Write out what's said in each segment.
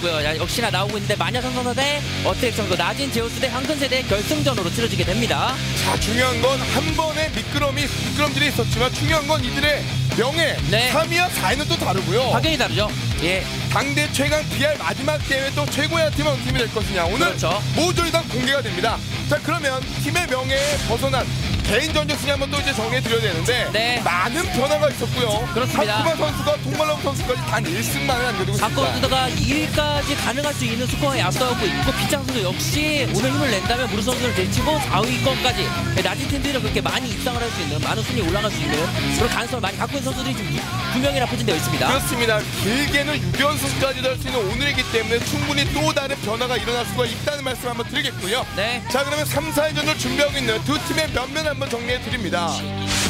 자, 역시나 나오고 있는데 마녀선선서 대 어택션도 낮은 제우스 대 황금세대 결승전으로 치러지게 됩니다. 자 중요한 건 한 번의 미끄럼이 미끄럼들이 있었지만 중요한 건 이들의 명예 네. 3위와 4위는 또 다르고요. 확연히 다르죠. 예. 당대 최강 BR 마지막 대회 또 최고의 팀은 팀이 될 것이냐 오늘 그렇죠. 모조리 다 공개가 됩니다. 자 그러면 팀의 명예에 벗어난 개인 전적순위 한번 또 이제 정해 드려야 되는데 네. 많은 변화가 있었고요. 그렇습니다. 하쿠마 선수가 동말라브 선수까지 단 1승만을 안겨두고 있습니다. 박건수가 2위까지 가능할 수 있는 스코어에 앞서고 있고 비창 선수 역시 오늘 힘을 낸다면 무르 선수를 제치고 4위권까지 낮은 팀들이 그렇게 많이 입상을 할 수 있는 많은 순위 올라갈 수 있는 그런 가능성을 많이 갖고 있는 선수들이 지금 두- 두 명이나 포진되어 있습니다. 그렇습니다. 길게는 6연승까지도 할 수 있는 오늘이기 때문에 충분히 또 다른 변화가 일어날 수가 있다는 말씀 한번 드리겠고요. 네. 자 그러면 3, 4회전을 준비하고 있는 두 팀의 면면 한번 정리해 드립니다.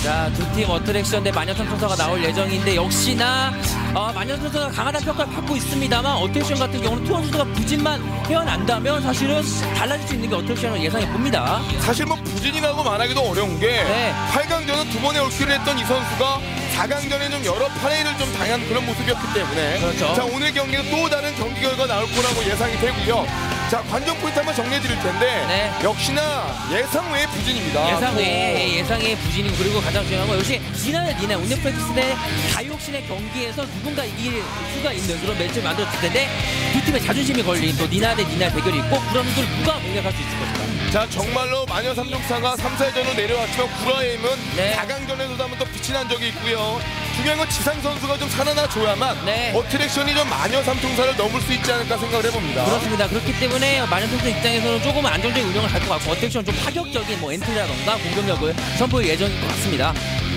자, 두 팀 어트랙션 대 마녀선 선수가 나올 예정인데 역시나 어, 마녀선 선수가 강하다는 평가를 받고 있습니다만 어트랙션 같은 경우는 투원 선수가 부진만 헤어난다면 사실은 달라질 수 있는 게 어트랙션을 예상해 봅니다. 사실 뭐 부진이라고 말하기도 어려운 게 네. 8강전은 두 번의 올킬을 했던 이 선수가 4강전에 좀 여러 파레이를 좀 당한 그런 모습이었기 때문에 그렇죠. 자 오늘 경기는 또 다른 경기 결과 나올 거라고 예상이 되고요. 자 관전 포인트 한번 정리해 드릴 텐데 네. 역시나 예상 외의 부진입니다. 예상 또 외에 예상의 부진이고 그리고 가장 중요한 건 역시 니나의 니나 운영 프랙티스 대 다이옥신의 경기에서 누군가 이길 수가 있는 그런 매치를 만들었을 텐데 두 팀의 자존심이 걸린 또 니나 대 니나 대결이 있고 그런 걸 누가 공략할 수 있을 것인가 자 정말로 마녀 삼총사가 3, 4회전으로 내려왔지만 구라임은 네. 4강전에서도 한번 더 빛이 난 적이 있고요. 중요한 건 지상 선수가 좀 살아나줘야만 네. 어트랙션이 좀 마녀 삼총사를 넘을 수 있지 않을까 생각을 해봅니다. 그렇습니다. 그렇기 때문에 마련 선수 입장에서는 조금 안정적인 운영을 할것 같고 어택션 좀 파격적인 뭐 엔트리라던가 공격력을 선보일 예정인 것 같습니다.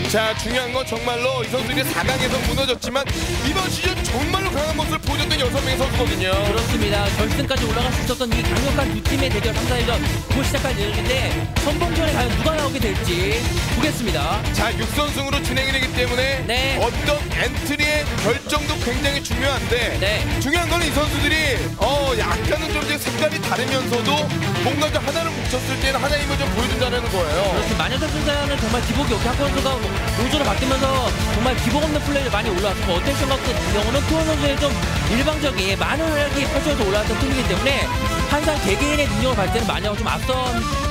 자 중요한 건 정말로 이 선수들이 4강에서 무너졌지만 이번 시즌 정말로 강한 모습을 보여줬던 6명의 선수거든요. 그렇습니다. 결승까지 올라갈 수 있었던 이 강력한 두 팀의 대결 3, 4회전 곧 시작할 예정인데 선봉전에 과연 누가 나오게 될지 보겠습니다. 자 6선승으로 진행이 되기 때문에 네. 어떤 엔트리의 결정도 굉장히 중요한데 네. 중요한 건 이 선수들이 어 약간은 좀 이제 색깔이 다르면서도 뭔가 좀 하나를 뭉쳤을 때는 하나의 힘을 좀 보여준다는 거예요. 그렇지 마녀선 선수는 정말 기복이 없게 학원 선수가 노조로 바뀌면서 정말 기복 없는 플레이를 많이 올라왔고 어텐션 같은 경우는 투원 선수의 좀 일방적인 많은 활약이 펼쳐져서 올라왔던 팀이기 때문에 항상 개개인의 능력을 발 때는 마녀가 좀 앞선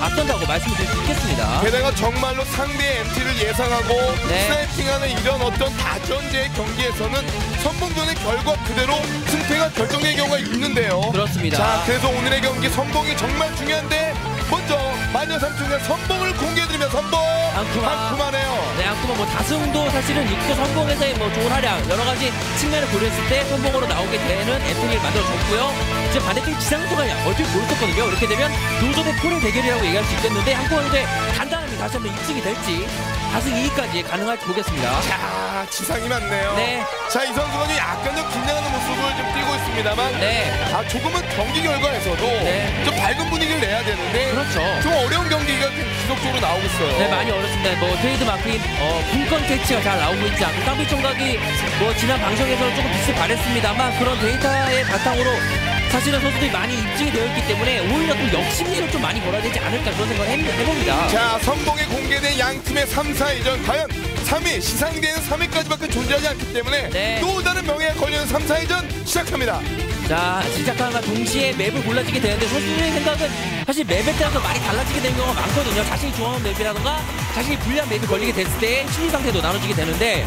앞선다고 말씀을 드릴 수 있겠습니다. 게다가 정말로 상대의 MT를 예상하고 네. 스나이핑하는 이런 어떤 다전제의 경기에서는 선봉전의 결과 그대로 승패가 결정된 경우가 있는데요. 그렇습니다. 자, 그래서 오늘의 경기 선봉이 정말 중요한데 먼저 마녀 삼촌의 선봉을 공개해드리면 선봉 한쿠마. 한쿠마네요. 네, 안구만 뭐 다승도 사실은 입고 성공에서의 뭐 좋은 활약 여러 가지 측면을 고려했을 때 성공으로 나오게 되는 앤토니를 만들어줬고요. 이제 반대쪽 지상도가 얼핏 보였었거든요. 이렇게 되면 노조 대 폴의 대결이라고 얘기할 수 있겠는데 한국선수의 단단함이 다시 한번 입증이 될지 다승 2위까지 가능할지 보겠습니다. 자, 지상이 많네요. 네. 자, 이 선수가 좀 약간 좀 긴장하는 모습을 좀 띄고 있습니다만 네, 아, 조금은 경기 결과에서도 네. 좀 밝은 분위기를 내야 되는데 그렇죠. 좀 어려운 경기가 좀 지속적으로 나오고 있어요. 네, 많이 어렵습니다. 뭐 트레이드 마크인 어, 분권 캐치가 잘 나오고 있지 않고 쌍비 총각이 뭐 지난 방송에서는 조금 비슷 바랬습니다만 그런 데이터의 바탕으로 사실은 선수들이 많이 입증이 되어 있기 때문에 오히려 또 역심리를 좀 많이 걸어야 되지 않을까 그런 생각을 해- 해봅니다. 자, 선봉에 공개된 양 팀의 3, 4위전 과연 3위, 시상대는 3위까지밖에 존재하지 않기 때문에 네. 또 다른 명예가 걸리는 3, 4위전 시작합니다. 자, 시작하면 동시에 맵을 골라지게 되는데 선수들의 생각은 사실 맵에 따라서 많이 달라지게 되는 경우가 많거든요. 자신이 좋아하는 맵이라던가 자신이 불리한 맵이 걸리게 됐을 때 심리 상태도 나눠지게 되는데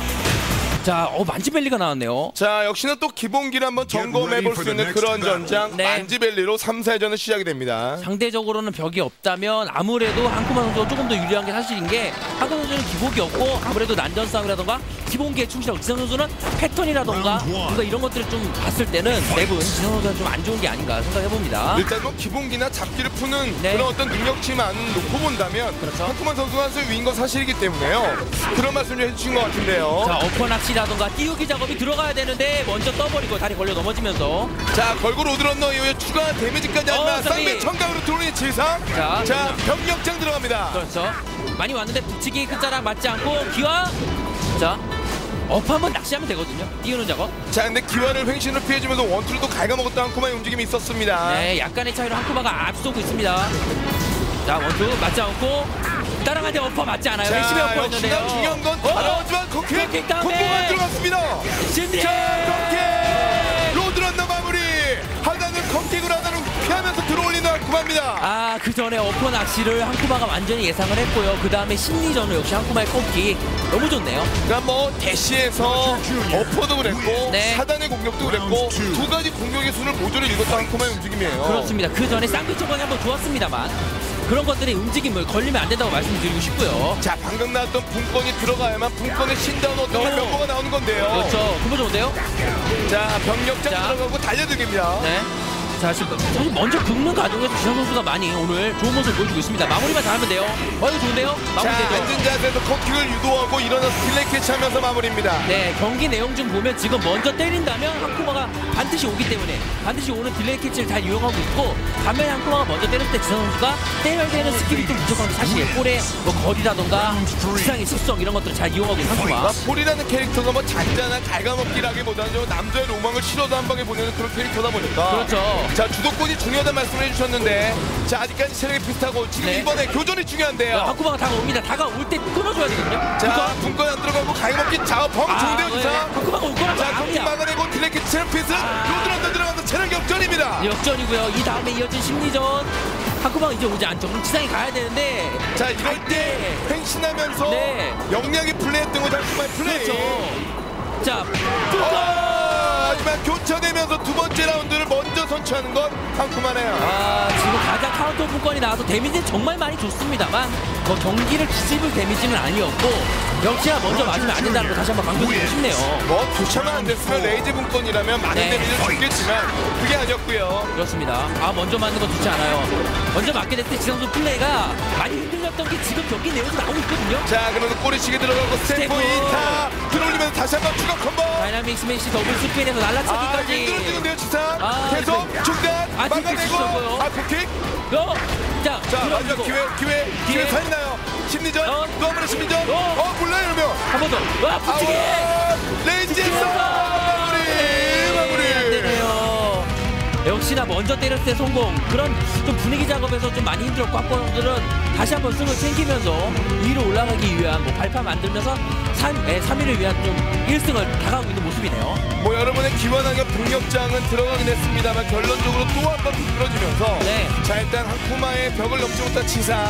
자, 어 만지벨리가 나왔네요. 자, 역시나 또 기본기를 한번 점검해 볼 수 있는 그런 전장 네. 만지벨리로 3, 4위전은 시작이 됩니다. 상대적으로는 벽이 없다면 아무래도 한쿠마 선수가 조금 더 유리한 게 사실인 게 한쿠마 선수는 기복이 없고 아무래도 난전 싸움이라던가 기본기에 충실하고 지상 선수는 패턴이라던가 뭔가 이런 것들을 좀 봤을 때는 맵은 지상 선수가 좀 안 좋은 게 아닌가 생각해봅니다. 일단 뭐 기본기나 잡기를 푸는 네. 그런 어떤 능력치만 놓고 본다면 그렇죠. 한쿠만 선수가 한수 위인 건 사실이기 때문에요. 그런 말씀 좀 해주신 것 같은데요. 자, 어퍼 낚시 라던가 띄우기 작업이 들어가야 되는데 먼저 떠버리고 다리 걸려 넘어지면서 자, 걸고 로드런너 이후에 추가 데미지까지 어, 하지만 쌍비. 쌍배 청각으로 들어오는 지상. 자, 자, 병력장 들어갑니다. 그렇죠. 많이 왔는데 붙이기 끝자락 맞지 않고 기와 자, 어퍼 한번 낚시하면 되거든요. 띄우는 작업. 자, 근데 기와를 횡신으로 피해주면서 원투를 또 갉아먹었다 한 코마의 움직임이 있었습니다. 네, 약간의 차이로 한쿠마가 앞서고 있습니다. 자, 원투 맞지 않고 따라가는데 어퍼 맞지 않아요. 어퍼였는데요. 역시나 중요한 건 어? 따라오지만 코킥. 공고가 들어갔습니다. 신디! 자, 코킥 로드런너 마무리. 한쿠마입니다. 아, 그 전에 어퍼 낚시를 한쿠마가 완전히 예상을 했고요. 그 다음에 심리전은 역시 한쿠마의 꺾기 너무 좋네요. 그러니까 뭐 대시에서 어퍼도 그랬고 네. 사단의 공격도 그랬고 두 가지 공격의 순을 모조리 읽었던 한쿠마의 움직임이에요. 그렇습니다. 그 전에 쌍둥이 초반이 한번 좋았습니다만 그런 것들의 움직임을 걸리면 안 된다고 말씀드리고 싶고요. 자 방금 나왔던 분권이 들어가야만 분권의 신다운 어떤 어. 면모가 나오는 건데요. 그렇죠. 그거 좋은데요? 자 벽력장 자. 들어가고 달려들기입니다. 네. 자, 지금 사실 먼저 긁는 과정에서 지상 선수가 많이 오늘 좋은 모습을 보여주고 있습니다. 마무리만 잘하면 돼요. 어, 이거 좋은데요? 자 마무리되죠? 앉은 자세에서 커킥을 유도하고 일어나서 delay catch하면서 마무리입니다. 네, 경기 내용 중 보면 지금 먼저 때린다면 한코마가 반드시 오기 때문에 반드시 오는 delay catch를 잘 이용하고 있고 반면에 한코마가 먼저 때렸을 때 지상 선수가 때려야 되는 스킬이 좀 부족한 게 사실이에요. 볼의 뭐 거리라던가 지상의 습성 이런 것들을 잘 이용하고 있는 한코마. 아, 폴이라는 캐릭터가 뭐 잔잔한 갈가먹기라기보다는 좀 남자의 로망을 실어도 한 방에 보내는 그런 캐릭터다 보니까 그렇죠. 자 주도권이 중요하다는 말씀을 해주셨는데 자 아직까지 체력이 비슷하고 지금 네. 이번에 교전이 중요한데요 한코마가 다가옵니다. 다가올 때 끊어줘야 되거든요. 자 분권 안 들어가고 갈가먹기 자범 아, 좋은데요 네. 주상 한코마가 올 거라고 자 커킥 압니다. 막아내고 딜레이 체력 피스 아. 요들한다 들어간다 체력 역전입니다 역전이고요. 이 다음에 이어진 심리전. 한코마가 이제 오지 않죠. 그럼 지상에 가야 되는데 자 이럴 때 횡신하면서 네. 영리하게 플레이했던 거 달콤한 플레이 그렇죠. 자, 뚜껑! 어, 하지만 교차되면서 두 번째 라운드를 먼저 선취하는 건 상큼하네요. 아, 지금 가장 카운터 분권이 나와서 데미지는 정말 많이 좋습니다만 뭐 경기를 뒤집을 데미지는 아니었고 역시나 먼저 맞으면 안 된다는 거 다시 한번 강조드리고 싶네요. 뭐 교차만 안 됐으면 rage 분권이라면 많은 네. 데미지를 줬겠지만 그게 아니었고요 그렇습니다. 아, 먼저 맞는 건 좋지 않아요. 먼저 맞게 됐을 때 지상수 플레이가 많이 흔들렸던 게 지금 경기 내용도 나오고 있거든요. 자 그러면 꼬리치기 들어가고 스테프 스테프. 2타 들어올리면서 다시 한번 추가 콤보 다이나믹 스매시 더블 스피인에서 아 날라차기까지. 힘들어지는데요 주상 아, 계속 그래. 중단 아, 막아내고 치셨고요. 아 포킥 어, 자, 자 마지막. 기회 기회 기회. 서 있나요 심리전 어. 또한 번의 심리전 어. 어 몰라요 이러면 한 번 더. 와, 붙이기! 아웃! 레이지에서 역시나 먼저 때렸을 때 성공. 그런 좀 분위기 작업에서 좀 많이 힘들었고 학번들은 다시 한번 승을 챙기면서 위로 올라가기 위한 뭐 발파 만들면서 3, 에, 3위를 위한 좀 1승을 다가오고 있는 모습이네요. 뭐 여러분의 기원하게 동력장은 들어가긴 했습니다만 결론적으로 또 한번 미끄러지면서 네. 자 일단 한쿠마의 벽을 넘지 못한 지상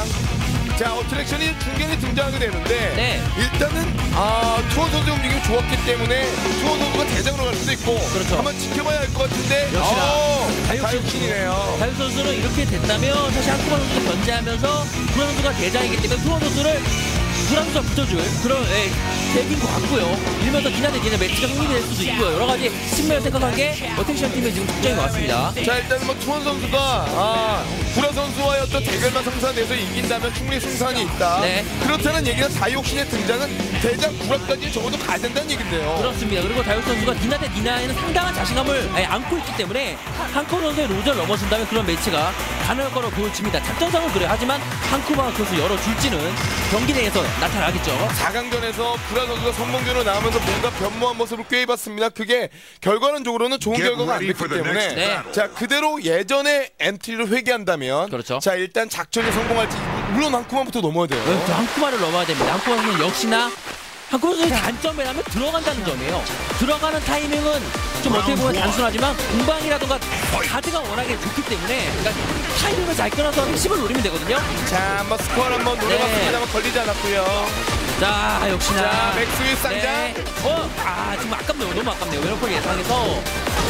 자 어트랙션이 중견이 등장하게 되는데 네. 일단은 아 투어 선수 움직임이 좋았기 때문에 투어 선수가 대장으로 갈 수도 있고 그렇죠. 한번 지켜봐야 할 것 같은데 역시나 어, 다육신. 다육신이네요 다육 선수는 이렇게 된다면 사실 한쿠마 선수가 견제하면서 구라 선수가 대장이기 때문에 투어 선수를 선수가 붙여줄 그런 예, 계기인 것 같고요. 이러면서 기나대 기나 매치가 흥미될 수도 있고요. 여러 가지 측면을 생각한 게 어텐션 팀의 지금 특정인 것 같습니다. 자 일단 뭐 투원 선수가 아 구라 선수와의 어떤 대결만 성사돼서 이긴다면 충분히 승산이 있다. 네. 그렇다는 얘기는 다이옥신의 등장은 대장 구라까지 적어도 가야 된다는 얘긴데요. 그렇습니다. 그리고 다육 선수가 니나 대 니나에는 상당한 자신감을 예, 안고 있기 때문에 한코 선수의 로저를 넘어선다면 그런 매치가 가능할 거로 보여집니다. 작전상은 그래 하지만 한코마가 그것을 열어줄지는 경기 내에서 나타나겠죠. 4강전에서 구라 선수가 선봉전으로 나오면서 뭔가 변모한 모습을 꾀해봤습니다. 그게 결과론적으로는 좋은 Get 결과가 안 됐기 때문에 네. 자 그대로 예전의 엔트리를 회귀한다면 그렇죠. 자 일단 작전이 성공할지 물론 한쿠만부터 넘어야 돼요. 네, 저 한쿠마를 넘어야 됩니다. 한쿠마 선수는 역시나 한쿠마 선수의 단점이라면 들어간다는 점이에요. 들어가는 타이밍은 좀 어떻게 보면 단순하지만 공방이라던가 가드가 워낙에 좋기 때문에 그러니까 타이밍을 잘 끊어서 핵심을 노리면 되거든요. 자 한번 스코어를 한번 노려봤습니다만 걸리지 않았고요. 자 역시나 자 맥스윌 쌍장. 네. 어, 아 지금 아깝네요. 너무 아깝네요. 웨너폴 예상해서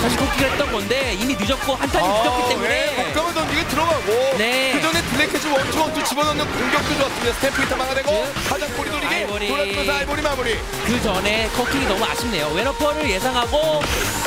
사실 복귀를 했던 건데 이미 늦었고 한 타임 늦었기 때문에 네, 깜깜한 던지기 들어가고 네. 그 전에 블랙캐치 원투 원투 집어넣는 공격도 좋았습니다. 스태프 히터 막아내고 네. 하장 꼬리 돌리기 아이보리. 돌아가면서 아이보리 마무리. 그 전에 커킹이 너무 아쉽네요. 웨너펄을 예상하고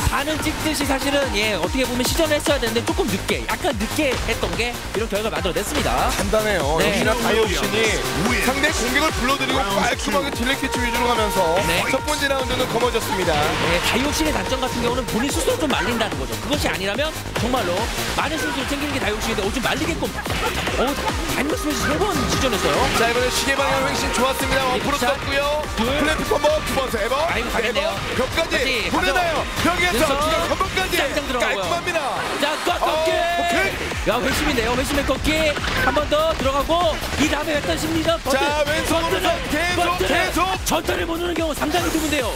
반은 찍듯이 사실은 예 어떻게 보면 시전을 했어야 되는데 조금 늦게 약간 늦게 했던 게 이런 결과를 만들어냈습니다. 간단해요. 네. 역시나 다이오 신이 상대 공격을 불러들이고 깔끔하게 delay catch 위주로 가면서 네. 첫 번째 라운드는 거머졌습니다. 예, 다이옥신의 단점 같은 경우는 본인 스스로 좀 말린다는 거죠. 그것이 아니라면 정말로 많은 선수를 챙기는 게 다이옥신인데 어좀 말리게끔 어 다이옥 스매시 세번 시전했어요. 자 이번에 시계 방향 횡신 좋았습니다. 원프로 자, 떴고요. 둘. 플래프 콤보 두 번째 에버 아이고, 가겠네요. 에버 벽까지 보내나요. 벽에서 그래서 중간 콤보까지. 깔끔합니다. 자, 꽉 꺾기! 야, 회심이네요. 회심의 꺾기. 한 번 더 들어가고, 이 다음에 했던 심리전. 버튼, 자, 왼손으로 버튼을, 계속, 버튼을 계속. 전투를 못 누는 경우 상당히 드문데요.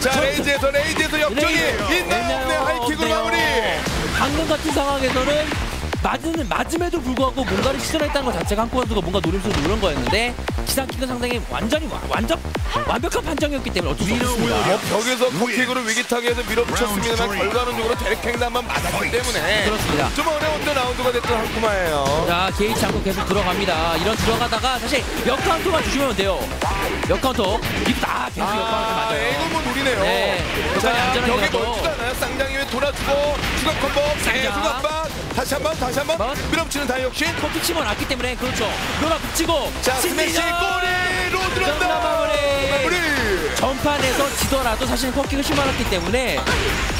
자 rage에서 rage에서 역전이. 있나요? 네 하이킥으로. 마무리. 방금 같은 상황에서는 맞은 맞음에도 불구하고 뭔가를 시전했다는 것 자체가 한코 선수가 뭔가 노림수를 누른 거였는데 기상킥은 상당히 완전히 와- 완전 완벽한 판정이었기 때문에 어쩔 수 없습니다. 뭐 벽에서 컵킥으로 위기타게 해서 밀어붙였습니다만 결과론적으로 대렉행단만 맞았기 때문에 그렇습니다. 좀 어려웠던 라운드가 됐던 한쿠마예요. 자 게이치 않고 계속 들어갑니다. 이런 들어가다가 사실 역카운터만 주시면 돼요. 역카운터 이거 다 계속 역카운터 아, 맞아요. 이거 뭐 노리네요. 네, 자, 안전하게 벽에. 멀지도 않아요. 쌍장이 왜 돌아주고 추가 콤보, 계속 압박. 다시 한 번, 다시 한번 번. 밀어붙이는 다이옥신. 커피 치고 났기 때문에 그렇죠. 놀아붙이고 자, 스매시 들어간다. 정답 마무리. 마무리. 전판에서 지더라도 사실 커킥을 심어놨기 때문에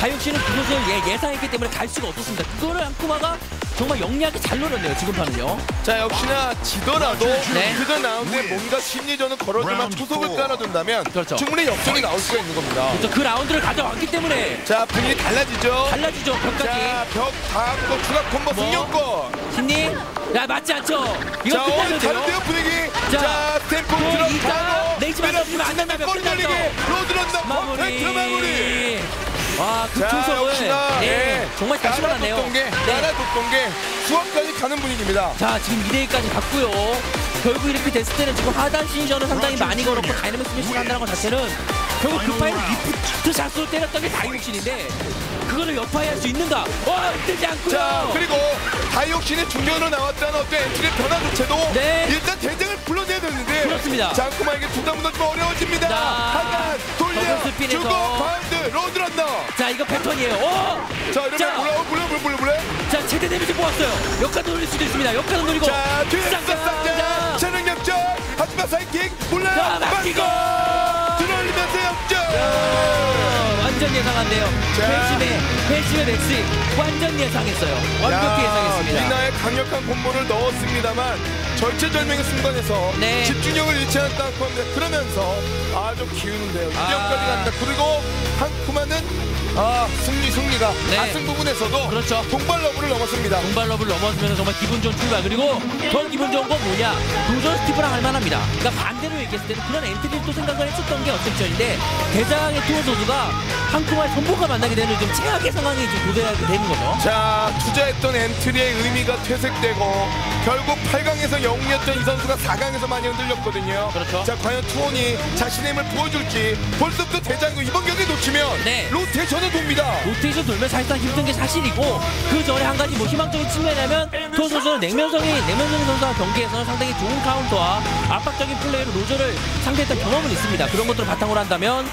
다육씨는 그것을 예, 예상했기 때문에 갈 수가 없었습니다. 그거를 안쿠마가 정말 영리하게 잘 노렸네요. 지금 판은요. 자 역시나 지더라도 네. 그전 라운드에 뭔가 심리전을 걸어주면 초속을 포. 깔아둔다면 그렇죠. 충분히 역전이 나올 수가 있는 겁니다. 그렇죠. 그 라운드를 가져왔기 때문에 자 분위기 달라지죠. 달라지죠. 벽까지. 자벽 닿고 추가 콤보 뭐? 승용권. 신님, 야 맞지 않죠? 이거 자 오늘 끝나는데요. 다른데요 분위기. 자, 자 템포 또 들어가고 레이지 맞춰주면 안 된다면 골 끝나죠. 로드런더 퍼펙트 마무리. 와, 그자 역시나 네, 예, 정말 잘게 네. 따라 뒀던 게 수업까지 가는 분위기입니다. 자 지금 2대1까지 갔고요 결국 이렇게 됐을 때는 지금 하단 시즌을 상당히 많이 걸었고 다이내믹 스매시를 한다는 것 자체는 결국 급파이를 lift shot으로 때렸던 게 다이옥신인데 그거를 여파할 수 있는가? 어 뜨지 않고요. 자 그리고 다이옥신의 중견으로 나왔다는 어떤 엔트리의 변화조차도 네. 일단 대장을 불러내야 되는데 그렇습니다. 장쿠마에게 두장 무너지면 어려워집니다. 자, 하단 돌려. 주고 바운드 로드런더. 자 이거 패턴이에요. 오! 자 이러면 자. 몰라 몰라 몰라 몰라 몰라 자 최대 데미지 모았어요. 역가도 노릴 수도 있습니다. 역가도 노리고. 자 쌍장! 쌍장 체능 역전. 하지만 사이킥 몰라요. 자 막히고. 들어올리면서 역전 완전 예상한데요 자. 회심의 회심의 맥스 완전 예상했어요 완벽히 예상했습니다 리나의 강력한 콤보를 넣었습니다만 절체절명의 순간에서 네. 집중력을 잃지 않았다 합니다. 그러면서 아좀 기우는데요. 아. 2점까지 간다. 그리고 한쿠마는 아 승리 승리가 네. 가승 부분에서도 그렇죠. 동발 러브를 넘었습니다. 동발럽을 넘어서면서 정말 기분 좋은 출발 그리고 더 기분 좋은 건 뭐냐 도전 스티브랑 할만합니다 그러니까 반대로 얘기했을 때는 그런 엔트리를 또 생각을 했었던 게 어셉션인데 대장의 투어 선수가 한쿠마의 선보가 만나게 되는 좀 최악의 상황이 좀 도래하게 되는 거죠 자 투자했던 엔트리의 의미가 퇴색되고 결국 8강에서 영웅이었던 이 선수가 4강에서 많이 흔들렸거든요. 그렇죠. 자 과연 투혼이 자신의 힘을 보여줄지 벌써부터 대장고 이번 경기 놓치면 네. 로테이션은 돕니다. 로테이션 돌면 사실상 힘든 게 사실이고 그 전에 한 가지 뭐 희망적인 측면이라면 투어 선수는 냉면성이 냉면성인 선수와 경기에서는 상당히 좋은 카운터와 압박적인 플레이로 로저를 상대했던 경험은 있습니다 그런 것들을 바탕으로 한다면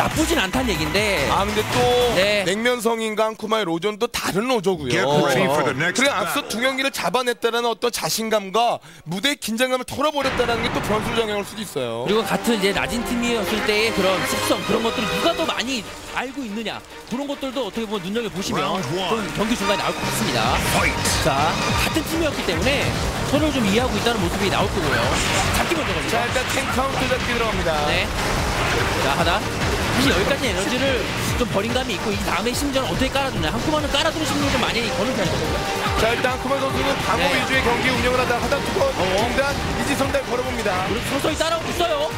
나쁘진 않다는 얘기인데 아 근데 또 네. 냉면 성인과 한쿠마의 로저는 또 다른 the next 그리고 앞서 두 경기를 잡아냈다는 어떤 자신감과 무대의 긴장감을 털어버렸다는 게 또 변수를 작용할 수도 있어요. 그리고 같은 이제 낮은 팀이었을 때의 그런 습성 그런 것들을 누가 더 많이 알고 있느냐 그런 것들도 어떻게 보면 눈여겨 보시면. 좀 경기 중간에 나올 것 같습니다. 자 같은 팀이었기 때문에 서로 좀 이해하고 있다는 모습이 나올 거고요. 잡기 먼저 걸리죠. 자 일단 탱 카운트 잡기 들어갑니다. 네. 자 하나. 사실 여기까지 에너지를 좀 버린 감이 있고 이 다음에 심지어는 어떻게 깔아주냐 한쿠마는 깔아주는 심리를 좀 많이 거는 편이거든요. 자 일단 한쿠마 선수는 방어 네. 위주의 경기 운영을 하다 하단 두번 중단 이지선다 걸어봅니다. 그리고 서서히 따라오고 있어요.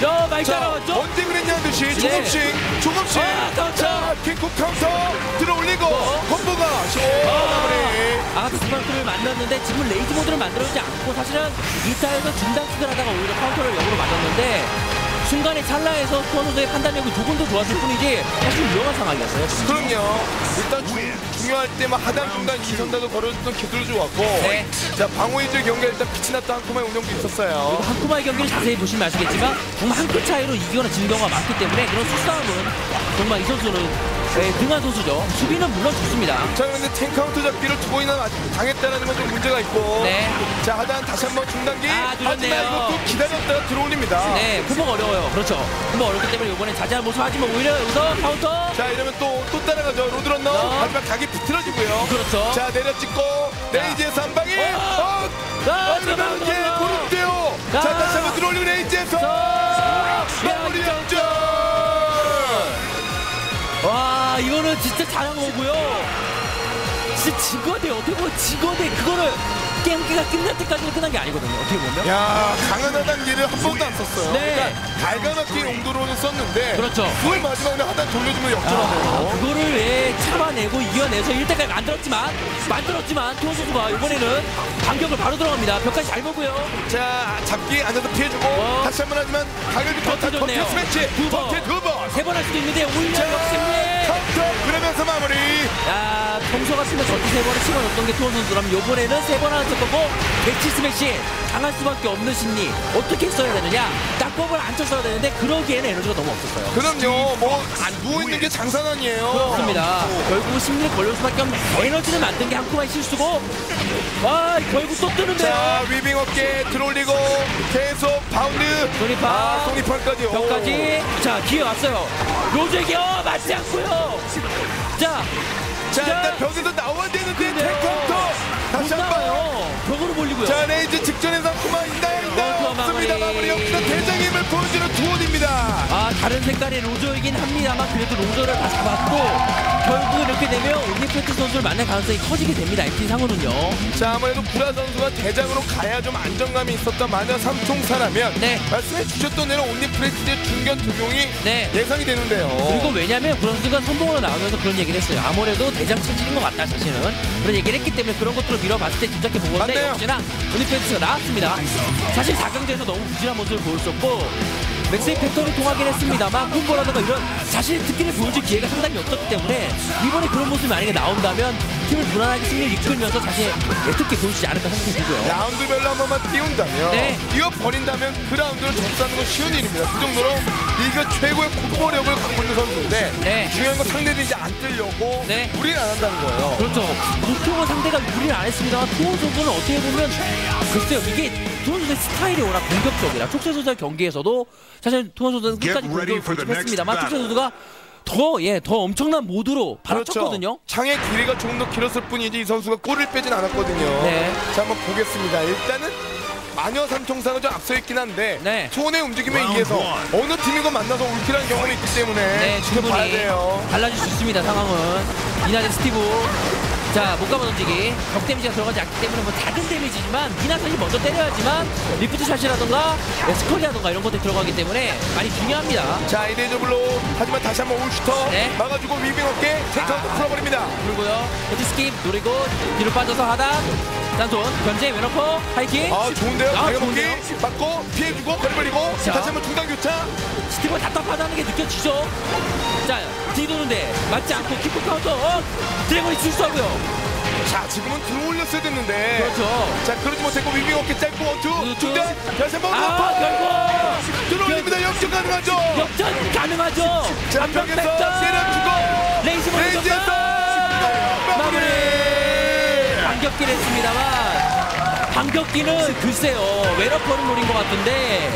저 많이 자 따라왔죠? 언제 그랬냐는 듯이 조금씩 조금씩 네. 아, 카운터. 자 킹쿡 카운터 들어올리고 어. 콤보가 쇼 아. 마무리. 스파크를 만났는데 지금 rage 모드를 만들어주지 않고 사실은 2타에서 중단 킥을 하다가 오히려 카운터를 역으로 맞았는데 순간의 찰나에서 투어노드의 판단력이 조금 더 좋았을 뿐이지 사실 위험한 상황이었어요. 그럼요. 일단 주, 중요할 때만 하단 중단 이선다도 걸어줬던 기술도 좋았고 네. 자 방어 위주의 경기에 일단 빛이 났던 한코마의 운영도 있었어요. 그리고 한쿠마의 경기를 자세히 보시면 아시겠지만 정말 한끗 차이로 이기거나 지는 경우가 많기 때문에 그런 수싸움은 정말 이 선수는 네, 능한 선수죠. 수비는 물론 좋습니다. 자 그런데 탱 카운트 잡기를 두 번이나 마- 당했다는 건 좀 문제가 있고 네. 자 하단 다시 한번 중단기 아, 눌렀네요. 하지만 이것도 기다렸다가 들어올립니다. 네, 후보가 어려워요. 그렇죠. 후보 어렵기 때문에 이번엔 자제한 모습 하지만 오히려 여기서 카운터. 자 이러면 또 또 따라가죠 로드런너 어. 하지만 각이 비틀어지고요. 그렇죠. 자 내려찍고 rage에서 한 방에 어. 어! 아, 그러면 이제. 무릎대요. 자 자. 다시 한번 들어올리고 rage에서 자, 마무리 야, 역전. 와 이거는 진짜 잘한 거고요. 진짜 지거대 어떻게 보면 지거대 그거를 게임기가 끝날 때까지는 끝난 게 아니거든요. 어떻게 보면. 야 강한 하단기를 한 번도 안 썼어요. 네. 그러니까 갈가맞게 용도로는 썼는데 그렇죠. 그걸 마지막에 하단 돌려주면 역전하네요. 아, 그거를 왜 참아내고 이겨내서 1대까지 만들었지만 만들었지만 투어 선수가 이번에는 반격을 바로 들어갑니다. 벽까지 잘 보고요. 자 잡기 안에서 피해주고 어. 다시 한 번 하지만 더 버텨. 버텨 스매치 두 번. 버텨 두번 세 번 할 수도 있는데 자 역승리. 카운터 그러면서 마무리 야 평소 같으면 저렇게 세 번을 치워줬던 게 투어 선수라면 이번에는 세 번 하는 거고 배치 스매시 강할 수밖에 없는 심리 어떻게 써야 되느냐 딱법을 안 쳤어야 되는데 그러기에는 에너지가 너무 없었어요. 그럼요 뭐 누워있는 게 장난 아니에요 그렇습니다. 결국 심리에 걸릴 수밖에 없는 에너지를 만든 게 한쿠마의 실수고 와 결국 또 뜨는데요. 자 위빙 어깨 들어올리고 계속 바운드 손이파. 아 송이팔까지 벽까지 자 기회 왔어요. 로제기 어 맞지 않고요. 자, 자 일단 벽에서 나와야 되는데. 테이크아웃 다시 못 한번. 벽으로 몰리고요. 자 레이즈 직전에서 그만 어, 없습니다 마무리. 대장의 힘을 보여주는 두원입니다 아 다른 색깔의 로저이긴 합니다만 그래도 로저를 다 잡았고 결국 이렇게 되면 올리페트 선수를 만날 가능성이 커지게 됩니다. FT 상으로는요. 자 아무래도 구라 선수가 대장으로 가야 좀 안정감이 있었던 마녀 삼총사라면 네. 말씀해 주셨던 대로 온리프레스의 중견 등용이 네. 예상이 되는데요 그리고 왜냐면 브런스가 선봉으로 나오면서 그런 얘기를 했어요. 아무래도 대장 체질인 것 같다 자신은 그런 얘기를 했기 때문에 그런 것들을 밀어봤을 때 짐작해 보건데. 역시나 올리페트가 나왔습니다. 사실 4강 전에서 너무 부진한 모습을 보였었고 맥스의 패턴을 통하긴 했습니다만 콤보라든가 이런 자신의 특기를 보여줄 기회가 상당히 없었기 때문에 이번에 그런 모습이 만약에 나온다면 팀을 무난하게 승리를 이끌면서 자신의 특기 보여주지 않을까 생각이 들고요. 라운드별로 한 번만 띄운다면 네. 뛰어버린다면 그 라운드를 접수하는 건 쉬운 일입니다 그 정도로 리그 최고의 콤보력을 갖고 있는 선수인데 네. 중요한 건 상대들이 이제 안 뜨려고 네. 무리는 안 한다는 거예요 그렇죠. 보통은 상대가 무리를 안 했습니다만 투원 선수는 어떻게 보면 글쎄요 이게 투원 선수의 스타일이 워낙 공격적이라 촉세 선수의 경기에서도 사실 투원 선수는 끝까지 공격을 했습니다만 촉세. 선수가 더 예 더 엄청난 모드로 바라쳤거든요. 창의 길이가 조금 더 길었을 뿐이지 이 선수가 골을 빼진 않았거든요. 네. 자 한번 보겠습니다. 일단은 마녀 삼총사가 좀 앞서 있긴 한데 네. 손의 움직임에 의해서. 어느 팀이건 만나서 울킬한 경험이 있기 때문에 네 충분히 돼요. 달라질 수 있습니다 상황은 이나대 스티브 자 못가만 던지기 벽 데미지가 들어가지 않기 때문에 뭐 작은 데미지지만 미나선이 먼저 때려야지만 리프트 샷이라던가 스컬이라던가 이런 것들이 들어가기 때문에 많이 중요합니다. 자 이대저블로 하지만 다시 한번 올슈터 네. 막아주고 위빙 어깨 테이크아웃 풀어버립니다. 그리고요 헤드 스킵 노리고 뒤로 빠져서 하단 딴손 견제 왼어퍼 하이킥 아 좋은데요? 아, 좋은데요? 맞고 피해주고 걸버리고 자. 다시 한번 중단 교차 스티브가 답답하다는 게 느껴지죠 자 뒤도는데 맞지 않고 킥폭 카운터 어, 드래곤이 실수하고요. 자 지금은 들어올렸어야 됐는데. 그렇죠. 자 그러지 못했고 위빙 어깨 짧고 원투. 중단 다시 한번 아 결국 들어올립니다. 역전 가능하죠? 역전 가능하죠? 자 벽에서 백전. 때려주고 rage rage에서 마무리. 반격기를 했습니다만 반격기는 글쎄요 왼upper를 노린 것 같은데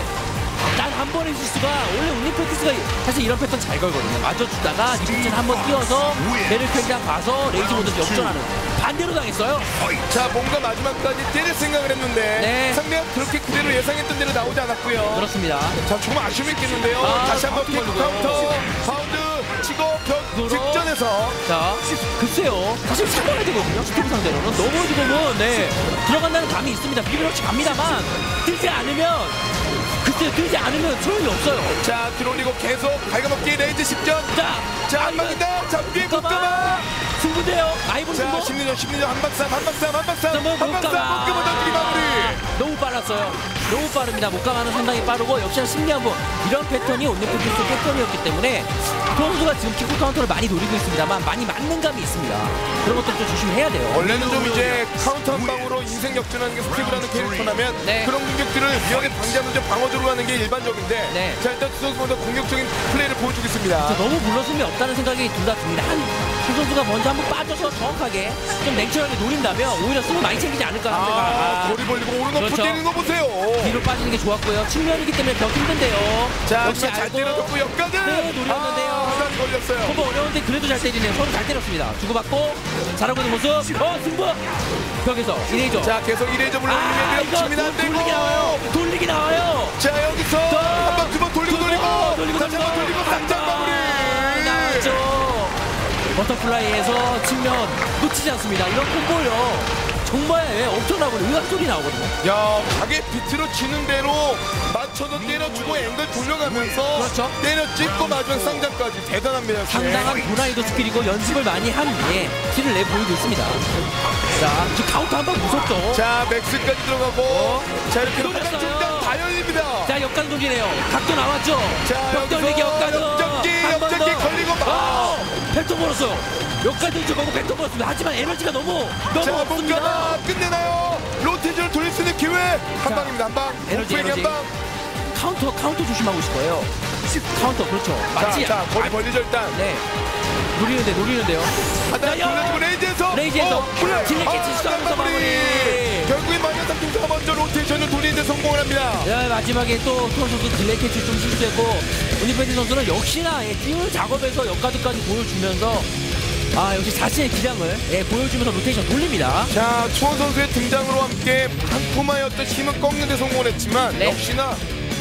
단한 번의 실수가 원래 울리페티스가 사실 이런 패턴 잘 걸거든요 맞춰주다가 리프트 한번 뛰어서 배를 팽당 가서 rage 모드 역전하는 반대로 당했어요 자 뭔가 마지막까지 때릴 생각을 했는데 네. 상대가 그렇게 그대로 예상했던 대로 나오지 않았고요 그렇습니다 자 조금 아쉬움이 있겠는데요 아, 다시 한번 킥. 카운터 바운드 치고 벽. 직전에서 자, 글쎄요. 사실 참아야 되거든요. 스티브 상대로는. 너무 지금은, 네. 들어간다는 감이 있습니다. 비벼치 갑니다만, 뜨지 않으면, 글쎄요. 뜨지 않으면 소용이 없어요. 자 들어올리고 계속 갈가먹기 레이지 10전 자, 자 아, 한방이다 잡기 잠깐만. 묶어봐 승부돼요. 아이볼 자 승부. 심리전 심리전 한박삼 한박삼 한박삼 너무 한박삼 묶어봐. 묶어봐 던지기 마무리 너무 빨랐어요. 너무 빠릅니다. 목감아는 상당히 빠르고 역시나 승리한 번 이런 패턴이 온리프티스 패턴이었기 때문에 선수가 지금 quick hook 카운터를 많이 노리고 있습니다만 많이 맞는 감이 있습니다. 그런 것도 좀 조심해야 돼요. 원래는 좀 이제 카운터 한 방으로 인생 역전하는 게 스티브라는 캐릭터라면 네. 그런 공격들을 위험에 방지하면 좀 방어적으로 하는 게 일반적인데 네. 자 일단 두 선수보다 공격적인 플레이를 저 보여주겠습니다 너무 물러섬이 없다는 생각이 둘 다 듭니다. 한, 한 선수가 먼저 한번 빠져서 정확하게 좀 냉철하게 노린다면 오히려 승을 많이 챙기지 않을까 하는 생각. 아, 아, 거리 벌리고 오른오프 그렇죠. 뛰는 거 보세요 뒤로 빠지는 게 좋았고요. 측면이기 때문에 더 힘든데요. 자 역시 잘 때려줬고 역가드 네, 노렸는데요. 아, 걸렸어요 콤보 어려운데 그래도 잘 때리네요. 서로 잘 때렸습니다. 주고받고 잘하고 있는 모습. 어 승부. 벽에서 이레이저. 자 계속 이레이저 아 물러올리면 이거 돌- 되고 돌리기 나와요. 돌리기 나와요. 자 여기서 더. 한번 두 번 돌리고 돌리고 돌리고 다시 한번 돌리고 돌리고. 당장 마무리 나왔죠. 버터플라이에서 측면 놓치지 않습니다. 이런 콤보요. 정말 예, 엄청나고 의학 소리 나오거든요. 야, 가게 비트로 치는 대로 맞춰서 때려주고 앵글 돌려가면서 그렇죠. 때려 찍고 마지막 상장까지 대단합니다. 상당한 고난이도 스킬이고 연습을 많이 한 예, 티를 내 보이고 있습니다. 자, 지금 카운터 한 번 무섭죠. 자, 맥스까지 들어가고 자, 이렇게. 하나 중단 다연입니다. 자, 역간 돌이네요. 각도 나왔죠. 자, 벽돌리기 역간돌. 역전기, 역전기 더. 걸리고 막. 아, 팩tor 걸었어요. 역간돌 들어가고 팩tor 걸었습니다. 하지만 에너지가 너무 너무 자, 없습니다. 뭔가 끝내나요? 로테이션을 돌릴 수 있는 기회. 한 자, 방입니다, 한 방. 에너지, 오프닝 한 에너지. 방. 카운터 카운터 조심하고 있을 거예요. 카운터 그렇죠. 자, 맞지? 자, 거리 아, 벌리죠, 일단. 네. 노리는데 노리는데요. 하나! 돌려주고 아, 캐치 딱 시도하면서 마무리. 결국에 마녀 삼총사가 먼저 로테이션을 돌리는데 성공을 합니다. 네, 마지막에 또 투어 선수 딜레이 캐치 좀 실수했고 우니페디 선수는 역시나 예, 띄울 작업에서 역가드까지 보여주면서 아 역시 자신의 기량을 예, 보여주면서 로테이션 돌립니다. 자, 추원 선수의 등장으로 함께 한코마였던 힘을 꺾는 데 성공을 했지만 네. 역시나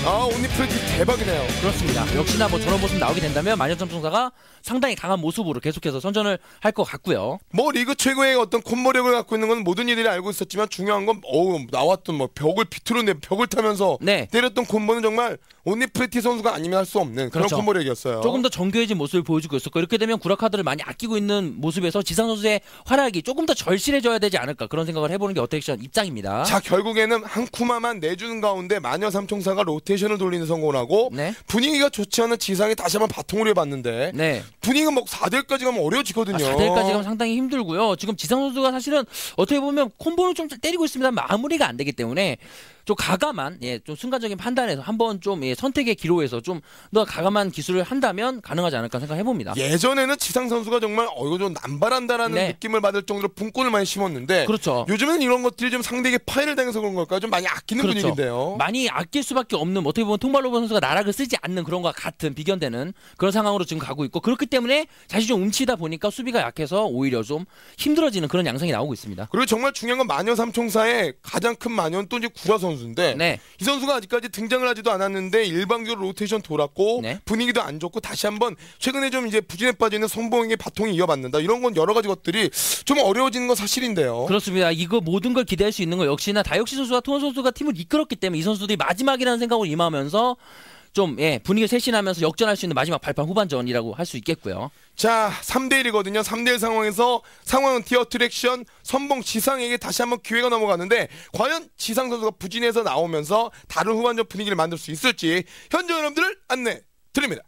아, 온리프레티 대박이네요. 그렇습니다. 역시나 뭐 저런 모습 나오게 된다면 마녀점성사가 상당히 강한 모습으로 계속해서 선전을 할 것 같고요. 뭐 리그 최고의 어떤 콤보력을 갖고 있는 건 모든 이들이 알고 있었지만 중요한 건 어우 나왔던 뭐 벽을 비틀어 내 벽을 타면서 네. 때렸던 콤보는 정말 온리프레티 선수가 아니면 할 수 없는 그런 그렇죠. 콤보력이었어요. 조금 더 정교해진 모습을 보여주고 있었고 이렇게 되면 구라카드를 많이 아끼고 있는 모습에서 지상 선수의 활약이 조금 더 절실해져야 되지 않을까 그런 생각을 해보는 게 어택션 입장입니다. 자 결국에는 한 쿠마만 내주는 가운데 마녀 삼총사가 로테이션을 돌리는 성공을 하고 네. 분위기가 좋지 않은 지상에 다시 한번 바통을 해봤는데 네. 분위기가 뭐 4대까지 가면 어려워지거든요. 4대까지 가면 상당히 힘들고요. 지금 지상 선수가 사실은 어떻게 보면 콤보는 좀 때리고 있습니다. 마무리가 안 되기 때문에 좀 가감한 예, 좀 순간적인 판단에서 한번 좀 예, 선택의 기로에서 좀 더 가감한 기술을 한다면 가능하지 않을까 생각해 봅니다. 예전에는 지상 선수가 정말 어 이거 좀 남발한다라는 네. 느낌을 받을 정도로 분권을 많이 심었는데 그렇죠. 요즘은 이런 것들이 좀 상대에게 파일을 당해서 그런 걸까요? 좀 많이 아끼는 그렇죠. 분위기인데요. 많이 아낄 수밖에 없는 어떻게 보면 통발로버 선수가 나락을 쓰지 않는 그런 것과 같은 비견되는 그런 상황으로 지금 가고 있고 그렇기 때문에 자신이 좀 움치다 보니까 수비가 약해서 오히려 좀 힘들어지는 그런 양상이 나오고 있습니다. 그리고 정말 중요한 건 마녀 삼총사의 가장 큰 마녀는 또 이제 구라 선수 인데 네. 이 선수가 아직까지 등장을 하지도 않았는데 일방적으로 로테이션 돌았고 네. 분위기도 안 좋고 다시 한번 최근에 좀 이제 부진에 빠지는 선봉에게 바통이 이어받는다 이런 건 여러 가지 것들이 좀 어려워지는 건 사실인데요. 그렇습니다. 이거 모든 걸 기대할 수 있는 거 역시나 다역시 선수와 토원 선수가 팀을 이끌었기 때문에 이 선수들이 마지막이라는 생각으로 임하면서 좀 예, 분위기 쇄신하면서 역전할 수 있는 마지막 발판 후반전이라고 할 수 있겠고요. 자, 3대 1이거든요. 3대 1 상황에서 상황은 티어 트랙션 선봉 지상에게 다시 한번 기회가 넘어가는데 과연 지상 선수가 부진해서 나오면서 다른 후반전 분위기를 만들 수 있을지 현재 여러분들을 안내 드립니다.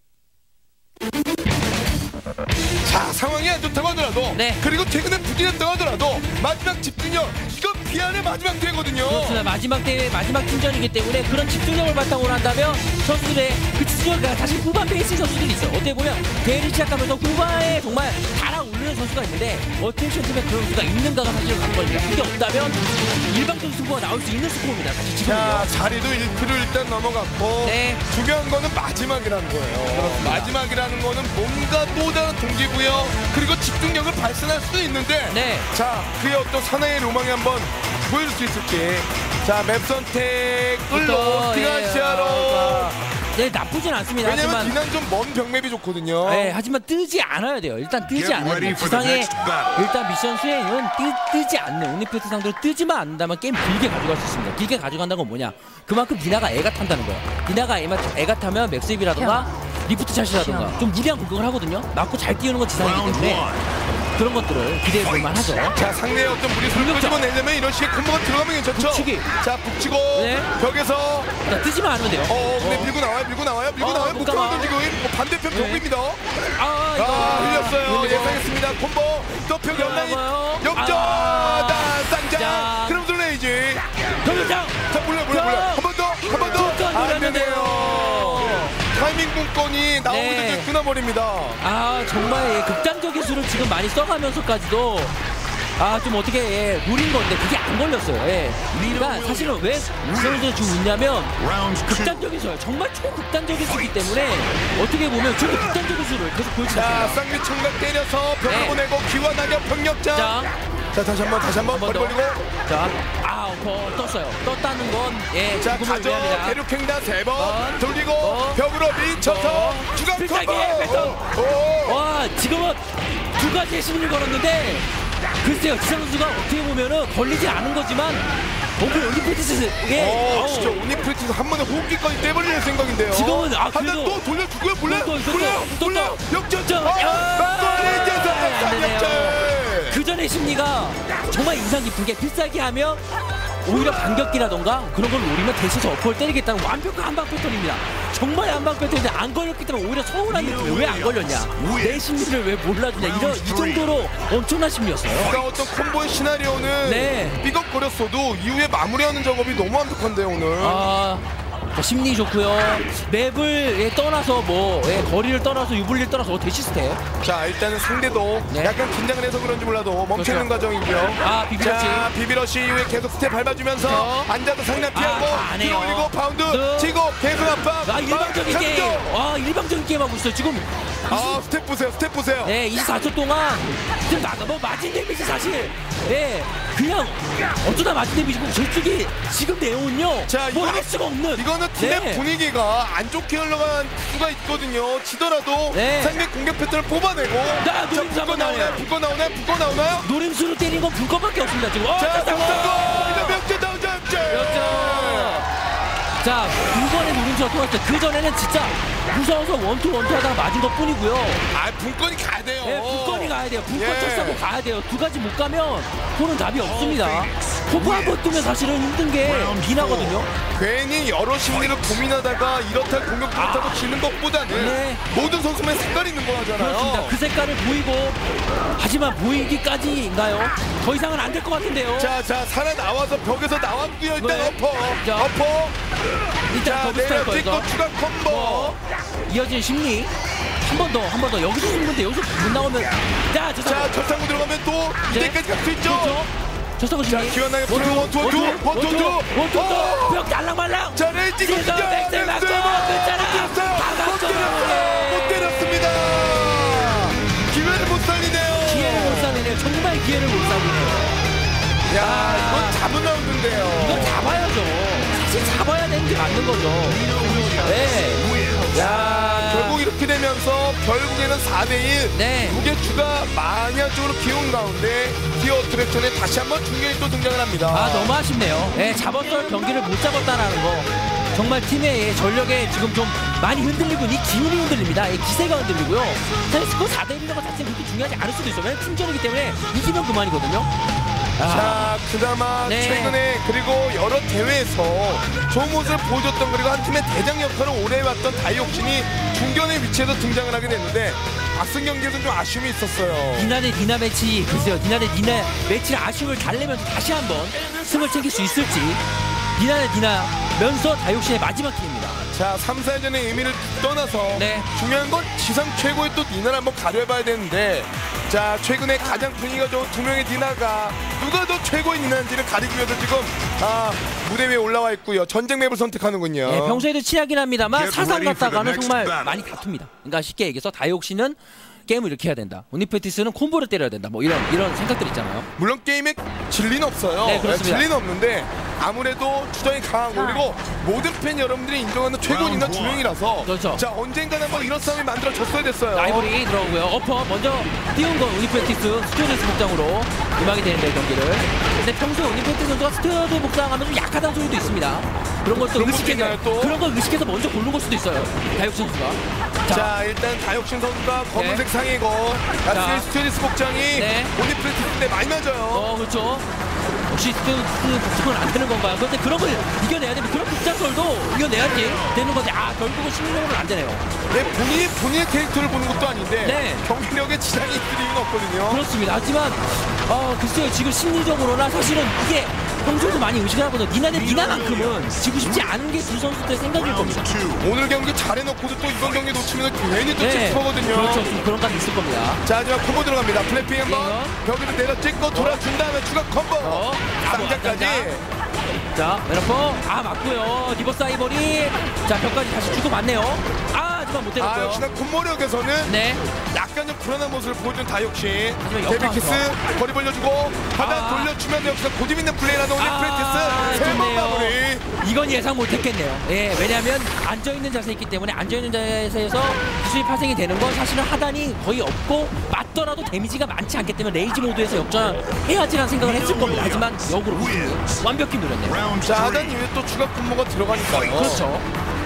자, 상황이 안 좋다고 하더라도 네. 그리고 최근에 부진했다고 하더라도 마지막 집중력 이건 BR의 마지막 대회거든요. 그렇습니다. 마지막 대회 마지막 팀전이기 때문에 그런 집중력을 바탕으로 한다면 선수들의 그 집중력이 사실 후반 페이스 선수들이 있어요. 어떻게 보면 대회를 시작하면서 후반에 정말 달아오르는 선수가 있는데 어텐션 팀에 그런 선수가 있는가가 사실 관건입니다. 그게 없다면 일방적인 승부가 나올 수 있는 스코어입니다. 사실 자, 지금은요. 자리도 1크를 일단 넘어갔고 네. 중요한 거는 마지막이라는 거예요. 마지막이라는 거는 뭔가 또 다른 동기고요. 그리고 집중력을 발산할 수도 있는데 네. 자, 그의 어떤 사나이의 로망이 한번 보여줄 수 있을지. 자, map 선택을 또, 어떻게 예. 아, 네, 나쁘진 않습니다. 왜냐면 하지만 뒤는 좀먼 벽map이 좋거든요. 네, 하지만 뜨지 않아야 돼요. 일단 뜨지 않아야 돼요. 지상에. 일단 미션 수행은 뜨, 지 않는 오니페트 상대로 뜨지만 않는다면 게임 길게 가져갈 수 있습니다. 길게 가져간다는 건 뭐냐? 그만큼 니나가 애가 탄다는 거야. 니나가 애가, 애가 타면 맥스입이라던가 lift shot이라던가 좀 무리한 공격을 하거든요. 맞고 잘 띄우는 건 지상이기 때문에. 그런 것들을 기대해 볼 만 하죠. 자, 상대의 어떤 무리 공격자. 설정을 내려면 이런 식의 콤보가 들어가면 괜찮죠? 북치기. 자, 북치고 네. 벽에서 자, 뜨지만 않으면 돼요. 어, 근데 밀고 나와요, 밀고 나와요, 밀고 어, 나와요. 못 가봐. 던지고 뭐 반대편 네. 벽입니다. 아, 이거 아, 흘렸어요. 흘리고. 예상했습니다. 콤보. 또벽 연라인. 흘려요. 역전. 아. 다 쌍장. 자. 크럼스 레이지. 경기장 자, 몰라, 몰라, 몰라. 한번 더, 한 번 더. 안 노렸는데요. 문건이 나오기 네. 끊어버립니다. 아 정말 예, 극단적인 수를 지금 많이 써가면서까지도 아 좀 어떻게 예, 노린 건데 그게 안 걸렸어요. 예. 그러니까 사실은 왜 이선수 지금 있냐면. 극단적인 수예요. 정말 초극단적인 수기 때문에 어떻게 보면 저기 극단적인 수를 계속 자, 보여주셨어요. 쌍미 총각 때려서 벽을 네. 보내고 기와 낙엽 병력장. 자, 자, 다시 한 번, 다시 한 번. 한번 거리 더. 벌리고. 자, 아, 더 떴어요. 떴다는 건 예, 자, 죽음을 가져. 의미합니다. 대륙횡단 세 번. 번. 돌리고. 어. 벽으로 미쳐서. 어. 주간. 오. 와, 지금은 두 가지의 심리를 걸었는데 글쎄요 지상 선수가 어떻게 보면은 걸리지 않은 거지만 오늘 올림피스에 어, 진짜 오니프리티에서 한 번에 호흡기까지 떼버리는 생각인데요. 지금은, 아, 그래도- 또 돌려주고요, 몰래? 또, 또, 또, 몰래? 또, 몰래? 또. 역전! 또, 아, 야. 막걸리 이겨서 안 되네요. 역전! 그 전의 심리가 정말 인상 깊은 게 필살기 하면 오히려 반격기라던가 그런 걸 노리면 대시서 어퍼를 때리겠다는 완벽한 한방 패턴입니다. 정말 한방 패턴인데 안 걸렸기 때문에 오히려 서운한 느낌 왜안 걸렸냐 내 심리를 왜 몰라주냐 이런 이 정도로 엄청난 심리였어요. 그러니까 어떤 콤보의 시나리오는 네. 삐걱거렸어도 이후에 마무리하는 작업이 너무 완벽한데요, 오늘. 아, 자, 심리 좋고요. map을 예, 떠나서 뭐 예, 거리를 떠나서 유불리를 떠나서 어, dash step. 자, 일단은 상대도 네. 약간 긴장을 해서 그런지 몰라도 멈추는 그렇죠. 과정이고요. 아, 비비러시. 자, 비비러시 이후에 계속 스텝 밟아주면서 그렇죠. 앉아서 상남 피하고 아. 들어올리고 bound 네. 치고 계속 압박. 아, 일방적인 막 게임. 아, 일방적인 게임 하고 있어요. 지금 아, 스텝 보세요, 스텝 보세요. 네, 24초 동안 지금 나가 뭐 맞은 데미지 사실 네 그냥 어쩌다 맞은 데미지고 솔직히 지금 내용은요 자, 뭘 이거는- 할 수가 없는 이 거는 팀의 네. 분위기가 안 좋게 흘러간 수가 있거든요. 지더라도 네. 상대 공격 패턴을 뽑아내고 자, 자, 노림수 한번 나오나요? 붙고 나오나요? 붙고 나오나요? 노림수로 때린 건 불꽃밖에 없습니다 지금 어, 자, 자, 상상고 자, 이거 명제 나오죠, 명제. 그렇죠 자 이번에 노림수가 통했어요 그 전에는 진짜 무서워서 원투 원투 하다가 맞은 것 뿐이고요 아, 분권이 가야 돼요. 네, 분권이 가야 돼요. 분권 예. 쳤어도 가야 돼요. 두 가지 못 가면 그는 답이 없습니다. 포부 한번 뜨면 사실은 힘든 게 비나거든요. 괜히 여러 심리를 고민하다가 이렇다 공격 못하고 지는 것보다는 아. 네. 모든 선수만 색깔 있는 거잖아요. 그렇습니다. 그 색깔을 보이고 하지만 보이기까지인가요? 더 이상은 안 될 것 같은데요. 자, 자, 살아나와서 벽에서 나왔고요. 일단 네. 엎어. 자, 엎어. 일단 자, 더블 내려 스트라이커에서 찍고 추가 콤보. 어, 이어진 심리 한 번 더, 한 번 더. 여기서 죽는데 여기서 못 나오면 자, 저 자, 절상구 들어가면 또 네. 이때까지 갈 수 있죠. 그렇죠. 자, 심리. 기원하게 풀어. 원투, 원투, 원투, 원투. 원투, 어. 벽 달랑말랑. 자, 맞고. 못. 기회를 못 살리네요. 기회를 못 살리네요. 정말 기회를 못 살리네요. 야, 이건 잡은 라운드인데요. 이건 잡아야죠. 사실 잡아야 되는 게 맞는 거죠. 네. 야, 결국 이렇게 되면서 결국에는 4대1 네. 무게추가 마녀 쪽으로 기운 가운데 티어 트랙션에 다시 한번 중견이 또 등장을 합니다. 아 너무 아쉽네요. 네, 잡았던 경기를 못 잡았다라는 거. 정말 팀의 전력에 지금 좀 많이 흔들리고 이 기운이 흔들립니다. 이 기세가 흔들리고요. 사실 스코어 4대 1이라는 것 자체는 그렇게 중요하지 않을 수도 있어요. 왜냐면 팀전이기 때문에 이기면 그만이거든요. 아, 자, 그나마 네. 최근에 그리고 여러 대회에서 좋은 모습을 보여줬던 그리고 한 팀의 대장 역할을 오래 해왔던 다이옥신이 중견의 위치에서 등장을 하게 됐는데 앞선 경기에서는 좀 아쉬움이 있었어요. 니나 대 니나 매치 글쎄요. 니나 대 니나 매치를 아쉬움을 달래면서 다시 한번 승을 챙길 수 있을지. 니나 대 니나 면서 다이옥신의 마지막 팀입니다. 자, 3, 4전의 의미를 떠나서 네. 중요한 건 지상 최고의 또 니나를 한번 가려봐야 되는데 자, 최근에 가장 분위기가 좋은 두 명의 니나가 누가 더 최고의 니나인지를 가리기 위해서 지금 아, 무대 위에 올라와 있고요. 전쟁 맵을 선택하는군요. 네, 평소에도 치하긴 합니다만 사상 갔다가는 정말 battle. 많이 다툽니다. 그러니까 쉽게 얘기해서 다이옥신은 게임을 이렇게 해야 된다. 오니페티스는 콤보를 때려야 된다. 뭐 이런 이런 생각들 있잖아요. 물론 게임에 진리는 없어요. 네, 그렇습니다. 진리는 없는데 아무래도 주장이 강하고 그리고 모든 팬 여러분들이 인정하는 최고인 니나 두 명이라서 그렇죠. 자, 언젠가는 한번 이런 싸움이 만들어졌어야 됐어요. 라이벌이 들어오고요. 어퍼 먼저 띄운 건 오니페티스 스튜어드스 복장으로 음악이 되는데 경기를. 근데 평소에 오니페티스 선수가 스튜어드 복장하면 좀 약하다는 소리도 있습니다. 그런 걸또 의식해서 또? 그런 걸 의식해서 먼저 고른 걸 수도 있어요. 다이옥 선수가. 자, 자 일단 다혁신 선수가 검은색 네. 상이고 자. 나스의 스튜디스 복장이 네. 오니프레티스 때 많이 맞아요. 어 그렇죠. 혹시 스튜어드 복장은 안 되는 건가요? 그런데 그런 걸 이겨내야 되면 그런 복장설도 이겨내야지 되는 건데 아 결국은 심리적으로는 안 되네요. 네, 본인이 본인의 캐릭터를 보는 것도 아닌데 네. 경기력에 지장이 있을 이유는 없거든요. 그렇습니다. 하지만 어 글쎄요 지금 심리적으로나 사실은 이게 평소에도 많이 의식을 하거든요. 니나 대 니나만큼은 지고 싶지 않은 게 두 선수들의 생각일 겁니다. 오늘 경기 잘해놓고도 또 이번 경기 놓치면 괜히 또 네, 찝찝하거든요. 그렇죠. 좀 그런 감이 있을 겁니다. 자, 하지만 콤보 들어갑니다. flapping 한번 예. 벽에서 내려 찍고 돌아준 다음에 추가 콤보. 어, 쌍자까지. 자, 메라포 아 맞고요. 리버스 아이버리 자 벽까지 다시 주고 맞네요. 아 하지만 못아 때렸고요. 역시나 곰모력에서는 네. 약간 좀 불안한 모습을 보여준 하지만 데뷔키스 거리 벌려주고 하단 아. 돌려주면 역시나 고집 있는 플레이라는 오늘 아, 프레티스 이건 예상 못했겠네요. 예, 왜냐하면 앉아 있는 자세이기 때문에 앉아 있는 자세에서 기술이 파생이 되는 건 사실은 하단이 거의 없고 맞더라도 데미지가 많지 않기 때문에 레이지 모드에서 역전해야지라는 생각을 했을 겁니다. 하지만 역으로 완벽히 누렸네요. 자 하단. 이후에 또 추가 분모가 들어가니까요 그렇죠.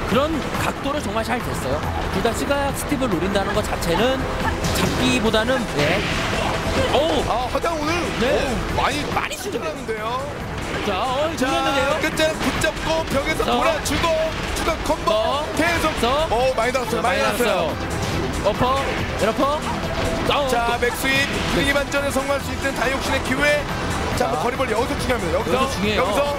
그런 각도를 정말 잘 됐어요. 둘다 시가 스텝을 노린다는 것 자체는 잡기보다는 네. 오, 아 하단 오늘 네. 오, 많이 많이. 쓰는데요 자, 어, 자 누렸는데요. 끝자락 붙잡고 벽에서 자. 돌아주고 추가 콤보 자. 계속 자. 오 많이 나왔어요 많이 나왔어요 어퍼, 에러퍼. 어, 자 또- 맥스윗 분위기 반전에 성공할 수 있는 다이옥신의 기회 자 한번 거리벌 여기서 중요합니다 여기서 여기서 중요해요. 여기서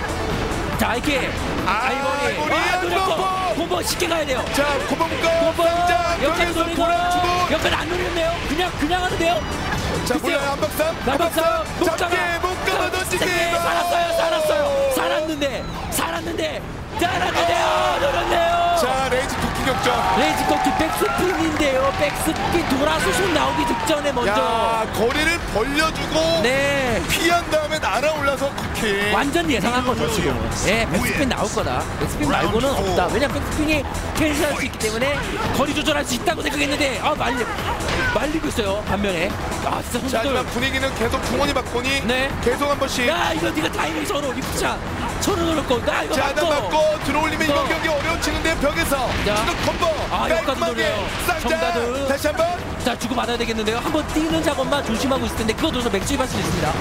자, 이렇게 아, 아이보리. 아이보리, 아, 노렸고. 아이보리. 콤보 쉽게 가야 돼요. 자 고범가 콤보. 자 벽에서. 돌아주고 옆에 안 노렸네요. 그냥 그냥 하는데요. 자. 몰라요 나박사 한박삼 잡게 못 감아 던지기 살았어요, 살았어요. 살았는데, 살았는데, 살았는데요. 노렸네요. 자 레이지 도 끼 격전 레이지 코키 백스핀인데요. 백스핀 돌아서 손 나오기 직전에 먼저. 야 거리를 벌려주고 네. 피한 다음에 날아올라서 쿠키 완전 예상한 거죠 지금은. 예, 백스핀 나올 거다. 백스핀 말고는 없다. 왜냐면 백스핀이 캐리할 수 있기 때문에 거리 조절할 수 있다고 생각했는데 아 말리 말리고 있어요. 반면에 아 진짜 자 하지만. 분위기는 계속 중원이 바꾸니 네. 계속 한 번씩 야 이거 네가 타이밍 서로 리프차 서로 넣을 거. 나 이거 자 하단 맞고. 맞고 들어올리면 이번 또. 경기 어려워지는데 벽에서 자. 주도 콤보 아, 깔끔하게. 쌍자. 다시 한번 자 주고 받아야 되겠는데요. 한번 뛰는 작업만 조심하고 있을 텐데 그거 넣어서 맥주입 할 수 있습니다.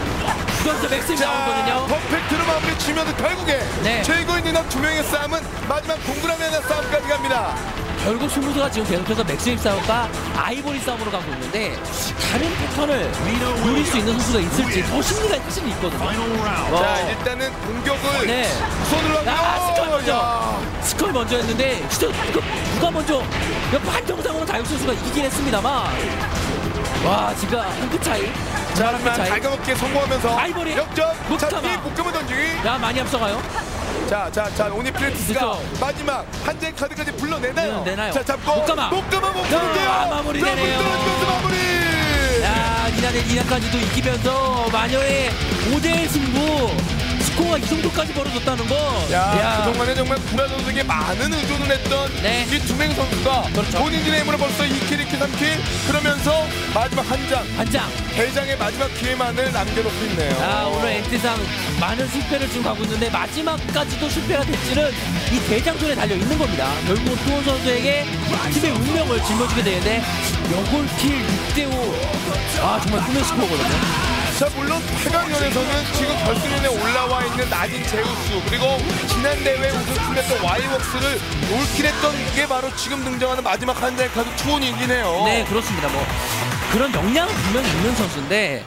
그래서 맥주입 자 나오거든요. 퍼펙트로 마무리 치면서 결국에 네. 최고인 인원 두 명의 싸움은 마지막 동그라미 하나 싸움까지 갑니다 결국 스무드가 지금 계속해서 맥스입 싸움과 아이보리 싸움으로 가고 있는데 다른 패턴을 노릴 수 있는 선수가 있을지 더 심리가 사실 있거든요. 어. 자 일단은 공격을 네. 손으로 하고 아, 스컬 먼저. 야. 스컬 먼저 했는데 진짜 이거 누가 먼저 판정상으로 다육 선수가 이기긴 했습니다만 와 지금 한끗 차이 자 한끗 하지만 갈가먹게 성공하면서 아이보리. 역전 못 자. 뒤에 묶음을 던지기 야 많이 앞서가요 자 자 자 오니 플레티스가 그죠. 마지막 한 장의 카드까지 불러내나요 네, 내나요. 자 잡고 못 감아. 못 감아 못 푸는데요 아, 마무리 되네요. 자, 물 떨어지면서 마무리 야 니나네 니나까지도 이기면서 마녀의 5대 승부 스코어가 이 정도까지 벌어졌다는 거 야, 그동안에 정말 구라 선수에게 많은 의존을 했던 네. 이 두명 선수가 그렇죠. 본인들의 힘으로 벌써 2킬, 2킬, 3킬 그러면서 마지막 한 장, 한 장 대장의 마지막 기회만을 남겨놓고 있네요. 아 오늘 엔트상 많은 실패를 지금 가고 있는데 마지막까지도 실패가 될지는 이 대장전에 달려 있는 겁니다. 결국은 투원 선수에게 팀의 운명을 짊어지게 되는데 여골킬 6대5 아 정말 꿈의 스코어거든요. 자, 물론 8강전에서는 지금 결승전에 올라와 있는 나딘 제우스 그리고 지난 대회 우승팀했던 와이웍스를 올킬했던 게 바로 지금 등장하는 마지막 한 장의 카드 투혼이긴 해요. 네 그렇습니다. 뭐 그런 역량은 분명히 있는 선수인데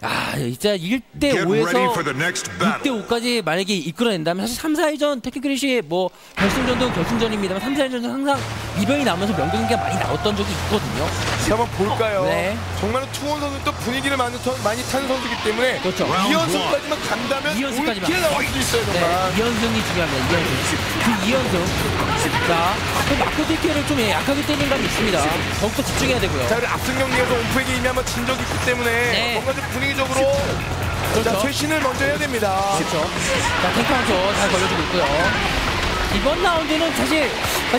아 진짜 1대 Get ready 5에서 for the next battle. 6대 5까지 만약에 이끌어낸다면 사실 3, 4회전 테크그릿이 뭐 결승전도 결승전입니다만 3, 4회전은 항상 이변이 나면서 명경기가 많이 나왔던 적이 있거든요. 자, 한번 볼까요? 네. 정말로 투혼 선수 또 분위기를 많이, 터- 많이 타는 선수이기 때문에 그렇죠. 2연승까지만 간다면 이연승까지만. all kill 나올 수도 있어요, 네, 정말. 2연승이 중요합니다. 2연승. 그 2연승. 자, 그 마크 디케를 좀 약하게 때린 감이 있습니다. 더욱더 집중해야 되고요. 자, 그리고 앞선 경기에서 온프에게 이미 한번 진 적이 있기 때문에 네. 뭔가 좀 분위기 적으로 자, 그렇죠. 쇄신을 먼저 해야 됩니다. 그렇죠. 자, 탱크 한초 잘 걸려주고 있고요. 이번 라운드는 사실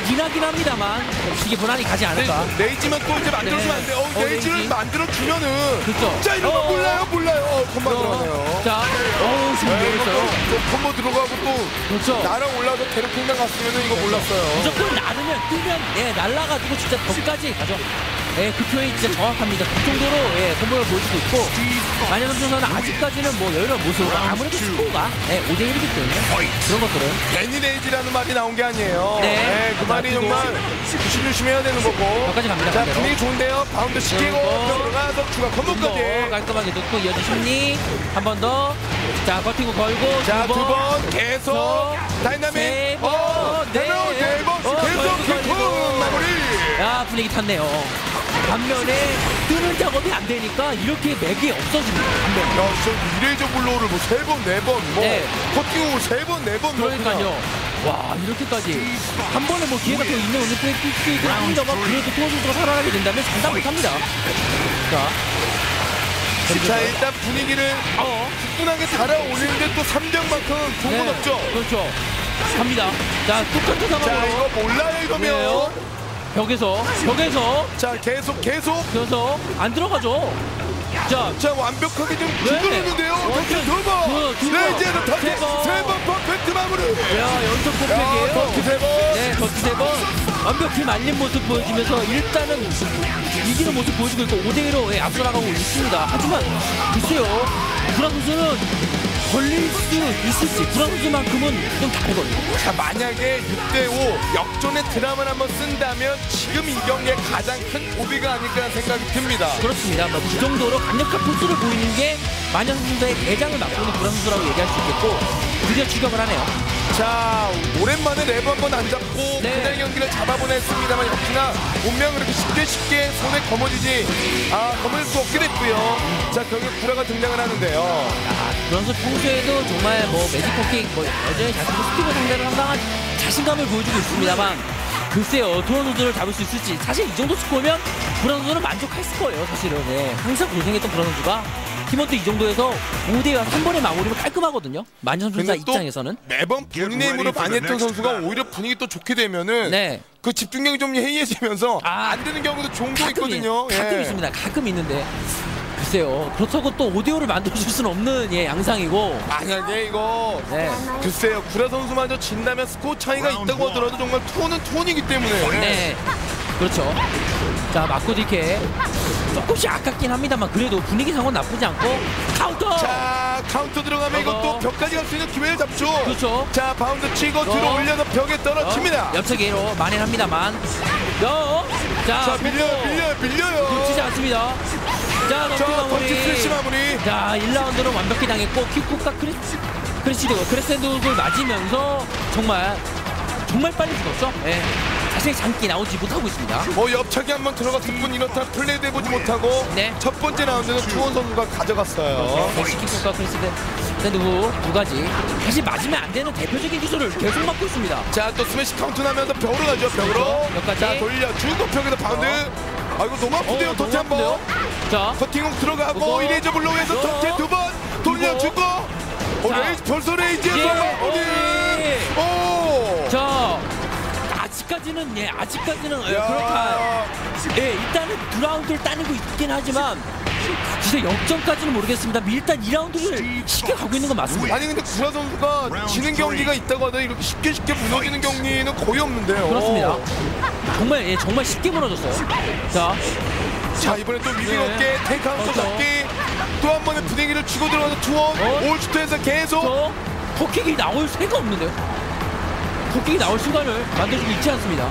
니나긴 합니다만 이게 무난히 가지 않을까. 레이지만 또 이제 만들어주면 안 돼. 어, 어, 레이지를 레이지. 만들어주면은 그렇죠. 자, 이런 거 어, 몰라요, 몰라요. 어, 컴바 들어가네요. 자, 어우, 지금 네. 또, 들어가고 또 그렇죠. 나랑 올라서 대륙공장 갔으면은 이거 몰랐어요. 무조건 나르면 뜨면 예 날라가지고 진짜 덕까지 가죠. 예, 그 표현이 진짜 정확합니다. 그 정도로 예, 공격을 보여주고 있고 만약 선수는 아직까지는 뭐 여유로운 모습 아무래도 스코어가 예, 5대 1이기 때문에 그런 것들은 괜히 rage라는 말이 나온 게 아니에요. 네. 그 말이 정말 조심조심해야 되는 거고. 여기까지 갑니다, 자. 분위기 좋은데요. 바운드 시키고 들어가서 추가 뭐 콤보까지. 깔끔하게 넣고 이어진 심리 한 번 더. 자 버티고 걸고 자, 두두 번. 번 계속 서, 다이나믹. 어, 네. 네 번, 네 번, 어, 계속 킥 걸고. 마무리. 야 분위기 탔네요. 반면에 뜨는 작업이 안 되니까 이렇게 맥이 없어집니다. 반면에. 야, 저 eraser blow를 뭐 세 번, 네 번, 뭐 네. 커팅을 세 번, 네 번, 뭐 그러니까요. 와 이렇게까지 한 번에 뭐 기회가 더 있는 올림픽이긴 합니다만 그래도 토어 선수가 살아나게 된다면 장담 못합니다. 자, 자 일단 분위기를 어, 충분하게 달아올리는데 또 3점만큼 좋은 건 네, 없죠. 그렇죠. 갑니다. 자 똑같은 자 상황으로 이거 몰라요 이거면. 벽에서 벽에서 자 계속 계속 그래서 안 들어가죠. 자, 자 완벽하게 좀 네. 두드렸는데요. 완전 두 번. 두, 두네 번. 이제는 다시 세 번. 세번 퍼펙트 마무리. 야 연속 야 폭백이에요. 더키 세 번. 네, 더티 세 번 완벽히 말린 모습 보여주면서 일단은 이기는 모습 보여주고 있고 5대 1로 예, 앞서 나가고 있습니다. 하지만 글쎄요, 선수는 걸릴 수 있을지 구라 선수만큼은 좀 다르거든요. 자 만약에 6대5 역전의 드라마를 한번 쓴다면 지금 이 경기의 가장 큰 오비가 아닐까 생각이 듭니다. 그렇습니다. 뭐 그 정도로 강력한 포스를 보이는 게 만현 선수의 대장을 맡고 있는 구라 선수라고 얘기할 수 있겠고 드디어 추격을 하네요. 자 오랜만에 랩 한번 안 잡고 네. 그날 경기를 잡아보냈습니다만 역시나 운명 그렇게 쉽게 쉽게 손에 거머쥐지 아 거머쥘 수 없게 됐고요. 자 결국 구라가 등장을 하는데요. 구라 선수 평소에도 정말 뭐 매직퍼킹 뭐 여전히 자신의 스피드 상대로 상당한 자신감을 보여주고 있습니다만 글쎄요 선수를 잡을 수 있을지 사실 이 정도 스코어면 선수는 만족했을 거예요 사실은 네. 항상 고생했던 선수가 팀원도 이 정도에서 5대 한 번에 마무리면 깔끔하거든요 만현 선수 입장에서는 매번 본인의 힘으로 많이 했던 선수가 오히려 분위기 또 좋게 되면은 네 그 집중력이 좀 해이해지면서 아. 안 되는 경우도 종종 가끔, 있거든요. 가끔 예. 있습니다 가끔 있는데 글쎄요 그렇다고 또 5대5를 만들어줄 수는 없는 예, 양상이고 만약에 이거 네. 글쎄요 구라 선수마저 진다면 스코어 차이가 있다고 하더라도 정말 투어는 투어이기 때문에 네. 그렇죠. 자, 맞고 디케. 조금씩 아깝긴 합니다만 그래도 분위기상은 나쁘지 않고 카운터. 자 카운터 들어가면 어허. 이것도 벽까지 갈 수 있는 기회를 잡죠 그렇죠. 자 바운드 치고 들어 올려서 벽에 떨어집니다 옆차기로 만회합니다만. 요. 자, 자 밀려요 밀려요 밀려요 놓치지 않습니다. 자, 던치 마무리. 자, 1라운드는 완벽히 당했고 킥국과 크리 크리시드 크레센도를 맞으면서 정말 정말 빨리 죽었죠. 예. 자신의 장기 나오지 못하고 있습니다. 뭐 옆차기 한번 들어갔을 뿐 이렇다 플레이도 해보지 못하고 네. 첫 번째 라운드는 투원 선수가 가져갔어요 멕시키국과 크리시드 샌드부 두 가지 사실 맞으면 안 되는 대표적인 기술을 계속 맞고 있습니다. 자 또 스매시 카운트 나면서 벽으로 가죠 벽으로 몇 가지. 자 돌려 주고 벽에서 바운드 아 이거 너무 아픈데요 어, 너무 한번 아픈데요? 자, cutting hook 들어가고 그거. eraser blow에서 그거. 터치 두번 돌려주고 오 자. rage 벌써 rage에서 예. 오. 오 자, 아직까지는 예, 아직까지는 예, 야. 그렇다. 예, 일단은 두 라운드를 따내고 있긴 하지만 진짜 역전까지는 모르겠습니다. 일단 2라운드를 쉽게 가고 있는 건 맞습니다. 아니 근데 구라 선수가 지는 경기가 있다고 하더니 이렇게 쉽게 쉽게 무너지는 경기는 거의 없는데요 그렇습니다. 정말 예, 정말 쉽게 무너졌어요. 자, 자 이번에 또 위기 네. 없게 테이크아웃 그렇죠. 잡기 또 한 번의 분위기를 치고 들어가서 투원 어? 올슈트에서 계속 저 포킥이 나올 새가 없는데요. 포킥이 나올 순간을 만들어주고 있지 않습니다.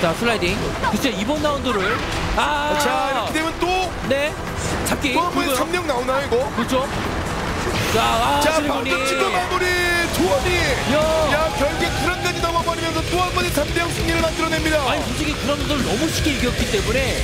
자, 슬라이딩. 글쎄 이번 라운드를 아, 자 이렇게 되면 또 네, 잡기. 또한 번에 그거요. 3명 나오나요 이거? 그렇죠. 자, 아, 자. 방금 치고 마무리 투원이 야. 야 결국에 구란까지 넘어버리면서 또 한 번의 3대0 승리를 만들어냅니다 아니 솔직히 그런 분들 너무 쉽게 이겼기 때문에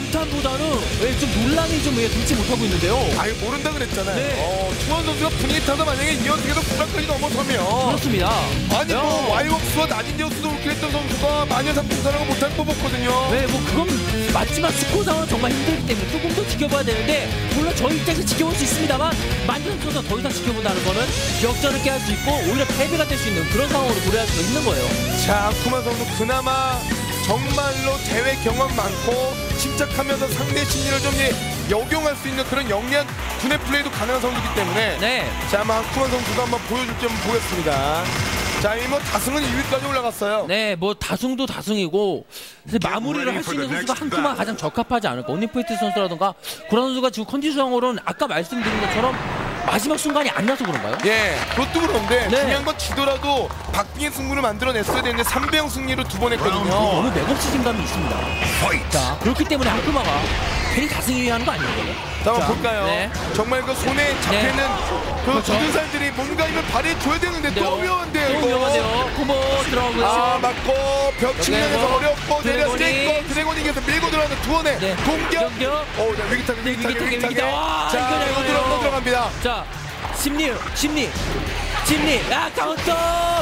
감탄보다는 왜좀 논란이 좀왜 돌지 못하고 있는데요. 아유 모른다 그랬잖아요 네. 어, 투원 선수가 분위기 타서 만약에 이어떻게도 구란까지 넘어서면 그렇습니다. 아니 야. 뭐 와이웍스와 나딘데우스도 그렇게 했던 선수가 마녀 삼풍사라고 못할 뽑았거든요 네, 뭐 그건 맞지만 스코어상은 정말 힘들기 때문에 조금 더 지켜봐야 되는데 물론 저희 입장에서 지켜볼 수 있습니다만 만든 선수가 더 이상 지켜본다는 거는 역전을 깨할 수 있고 오히려 패배가 될 수 있는 그런 상황으로 고려할 수 있는 거예요. 자, 쿠만 선수 그나마 정말로 대회 경험 많고 침착하면서 상대 심리를 좀 예, 역용할 수 있는 그런 영리한 두뇌 플레이도 가능한 선수이기 때문에 네, 자, 아마 쿠만 선수가 한번 보여줄지 한번 보겠습니다. 자, 이 뭐 다승은 2위까지 올라갔어요. 네, 뭐 다승도 다승이고 마무리를 할 수 있는 선수가 한쿠가 가장 적합하지 않을까. 온니포이트 선수라든가 구라 선수가 지금 컨디션으로는 아까 말씀드린 것처럼 마지막 순간이 안 나서 그런가요? 예, 그것도 그런데 네. 중요한 건 지더라도 박빙의 승부를 만들어냈어야 되는데 3대0 승리로 두 번 했거든요. 너무 맥없으신 감이 있습니다. 자, 그렇기 때문에 한쿠마가 괜히 다승이 하는 거 아니에요? 자, 한번 자, 볼까요? 네. 정말 그 손에 잡히는 그 그렇죠. 모든 사람들이 뭔가 이걸 발휘해줘야 되는데 또 위험한데요, 또. 위험한데요. 코모 들어가고요. 아 맞고 벽 측면에서 여기서 어렵고 내렸을 드래곤이- 때 드래곤이 이겨서 밀고 들어가는 두원의 네. 공격 공격. 어 네, 네, 위기타기, 위기타기 위기타기. 와, 자 이거 들어갑니다 자, 심리, 심리, 심리. 야 카운터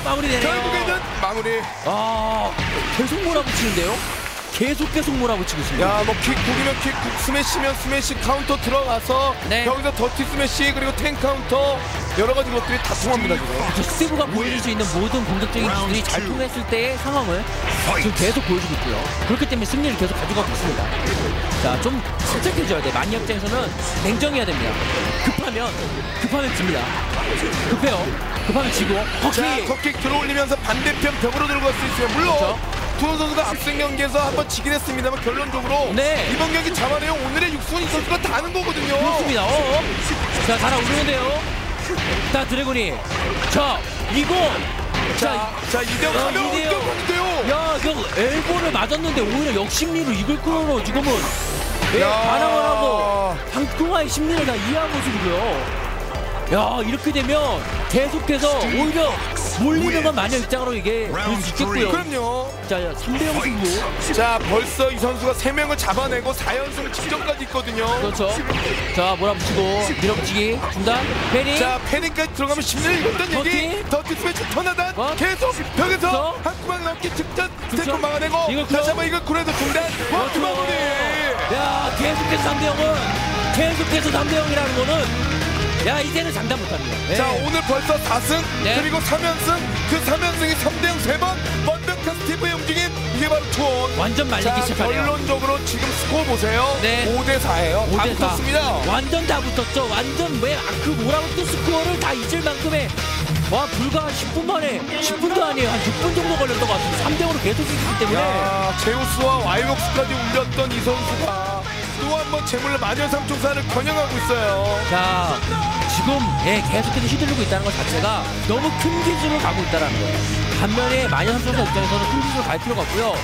마무리되네요. 결국에는 마무리. 아 계속 몰아붙이는데요. 계속 계속 몰아붙이고 있습니다. 야, 뭐 킥국이면 킥국, 스매시면 스매시 카운터 들어가서 네. 여기서 dirty smash 그리고 텐 카운터 여러 가지 것들이 다 통합니다 지금. 저 스티브가 보여줄 수 있는 모든 공격적인 기술이 잘 통했을 때의 상황을 지금 계속 보여주고 있고요. 그렇기 때문에 승리를 계속 가져가고 있습니다. 자, 좀 침착해져야 돼. 만이 입장에서는 냉정해야 됩니다. 급하면, 급하면 집니다. 급해요. 급하면 지고, 자! 컵킥 들어올리면서 반대편 벽으로 들어갈 수 있으면 물론 그렇죠. 투원 선수가 앞선 경기에서 한번 지긴 했습니다만 결론적으로 네. 이번 경기 잡아내요 오늘의 육순이 선수가 다는 거거든요. 그렇습니다. 어. 자, 달아오르는데요. 자, 드래곤이. 자, 이거! 자, 자 이대호 야, 가면 이대호. 어떻게하는데요 야, 그 엘보를 맞았는데 오히려 역심리로 이걸 끌어로 지금은 예, 야. 반항을 하고 방통화의 심리를 다 이해한 모습이고요. 야, 이렇게 되면 계속해서 오히려 몰리는 건 마녀 입장으로 이게 볼 수 있겠고요. 그럼요. 자, 3대0 승부. 자 벌써 이 선수가 세 명을 잡아내고 4연승 직전까지 있거든요. 그렇죠. 자, 몰아붙이고 밀어붙이기 중단. 베리. 자 패닉까지 들어가면 10년을 이겼던 더티? 얘기 더티 스매치 터나단 어? 계속 벽에서 그렇죠. 한 구방 넘기 직전 그렇죠. 스테이크 막아내고 다시 한번 이걸 구레도 중단 원투 마무리 야, 계속해서 3대0은 계속해서 3대0이라는 거는 야, 이제는 장담 못합니다. 예. 자 오늘 벌써 4승 네. 그리고 3연승 그 3연승이 3대0 3번 완벽한 스티브의 움직임 이게 바로 투원 완전 말리기 자 시작하네요. 결론적으로 지금 스코어 보세요 네. 5대 4예요 다 5대4. 붙었습니다 완전 다 붙었죠. 완전 왜그 몰아붙은 스코어를 다 잊을 만큼의 와 불과 10분 만에 10분도 아니에요. 한 6분 정도 걸렸던 것 같은데 3대 5로 계속 이기기 때문에 야, 제우스와 와이복스까지 울렸던 이 선수가 또 한 번 재물을 마녀 삼총사를 겨냥하고 있어요. 자 지금 예, 계속해서 휘둘리고 있다는 것 자체가 너무 큰 기술을 가고 있다는 거예요. 반면에 마녀 선수의 입장에서는 큰 기술을 갈 필요가 없고요.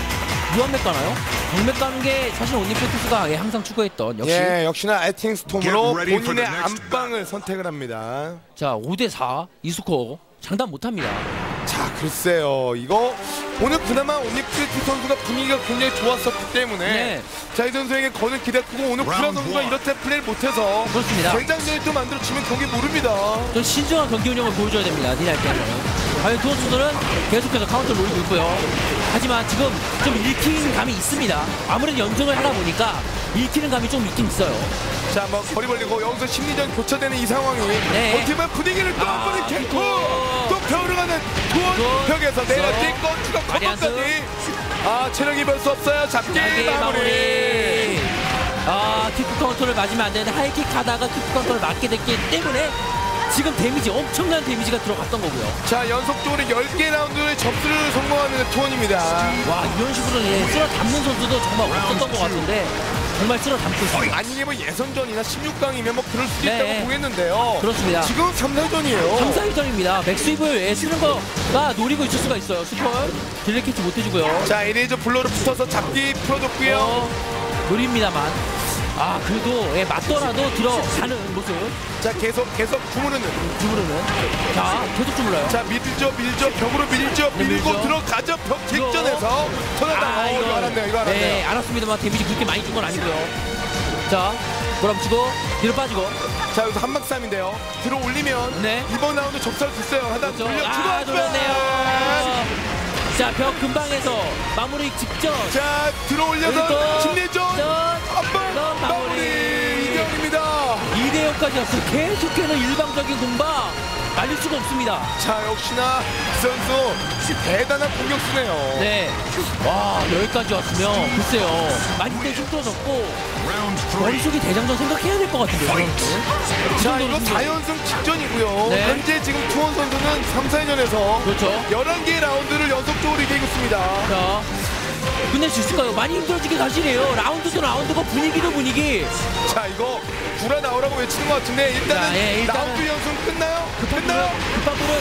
무한 map 가나요? 정 map 가는 게 사실 온니페투스가 예, 항상 추구했던 역시 예, 역시나 에팅 스톰으로 본인의 안방을 선택을 합니다. 자 5대4 이스코어 장담 못합니다. 자, 글쎄요. 이거 오늘 그나마 온니프리티 선수가 분위기가 굉장히 좋았었기 때문에 네. 자, 이 선수에게 거는 기대 크고 오늘 Round 선수가. 이렇게 플레이를 못해서 그렇습니다. 대장전이 또 만들어지면 경기 모릅니다. 좀 신중한 경기 운영을 보여줘야 됩니다. 니날 때는. 과연 두 선수들은 계속해서 카운터를 노리고 있고요. 하지만 지금 좀 읽히는 감이 있습니다. 아무래도 연승을 하다 보니까 읽히는 감이 좀 있긴 있어요. 자, 뭐 거리 벌리고 여기서 심리전 교차되는 이 상황이 네. 버티면 분위기를 또한 아, 번에 갱고 또. 또 벼르가는 또. 투원 벽에서 내려 또. 뛸거 추가. 커버까지 아 체력이 별수 없어요 잡기 마무리 마무리. 아, 킥프 카운터를 맞으면 안 되는데 하이킥 하다가 킥프 카운터를 맞게 됐기 때문에 지금 데미지 엄청난 데미지가 들어갔던 거고요. 자 연속적으로 10개 라운드의 접수를 성공하는 투원입니다 와, 이런 식으로 예, 쓸어 담는 선수도 정말 없었던 것 같은데 정말 쓸어 담고 있습니다. 아니 뭐 예선전이나 16강이면 뭐 그럴 수도 네. 있다고 보겠는데요 그렇습니다. 지금 3, 4전이에요 3, 4위전입니다. 맥스입을 예, 쓰는 거가 노리고 있을 수가 있어요. 슈퍼 delay catch 못 해주고요. 자 eraser blow로 붙어서 잡기 풀어줬고요 어, 노립니다만. 아, 그래도 예, 맞더라도 들어가는 모습. 자 계속 계속 주무르는 주무르는. 자, 계속 주물러요. 자 밀죠 밀죠 벽으로 밀죠 네, 밀고 밀죠. 들어가죠 벽 직전에서 터널다 아, 어, 이거 알았네요 이거 알았네요 네, 알았습니다만 데미지 그렇게 많이 준 건 아니고요. 자, 몰아붙이고 뒤로 빠지고. 자 여기서 한박삼인데요 들어 올리면 네. 이번 라운드 적살 됐어요 하다 그렇죠. 돌려 주고 아, 좋았네요. 자, 벽 근방에서 마무리 직전. 자 들어 올려서 또, 심리전 전, 한번 전 마무리 마무리. 이대형입니다 2대0까지 왔어요. 계속해서 일방적인 공방 말릴 수가 없습니다. 자 역시나 이 선수 대단한 공격수네요 네. 와, 여기까지 왔으면 글쎄요. 많이 때 힘들어졌고. 머릿속이 대장전 생각해야 될 것 같은데요. 그자 정도로 이거 힘들어요. 4연승 직전이고요 네. 현재 지금 투원 선수는 3, 4년에서 그렇죠. 11개의 라운드를 연속적으로 이기고 있습니다 자, 끝낼 수 있을까요? 많이 힘들어지긴 사실이에요. 라운드도 라운드고 분위기도 분위기. 자 이거 구라 나오라고 외치는 것 같은데 일단은, 자, 예, 일단은 라운드 연승 끝나요? 급한 끝나요? 급한 불은,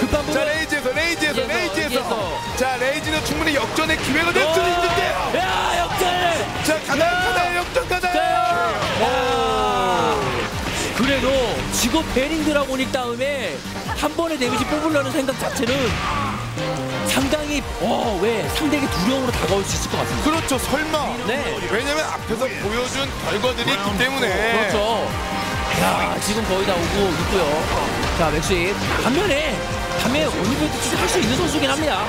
급한 자 불은. 레이지에서 레이지에서 레이지에서, 레이지에서 레이지에서. 자 레이지는 충분히 역전의 기회가 될 수도 있는데 어, 야, 역전! 자 가나요 가나요 역전 가나요 야! 그래도 지금 베링 드라고닉 다음에 한 번의 데미지 뽑으려는 생각 자체는 상당히 어, 왜 상대에게 두려움으로 다가올 수 있을 것 같습니다. 그렇죠 설마 네. 왜냐면 앞에서 보여준 결과들이 있기 때문에 그렇죠. 야, 지금 거의 다 오고 있고요. 자, 맥스입. 반면에, 반면에 올리브에도 할수 있는 선수긴 합니다.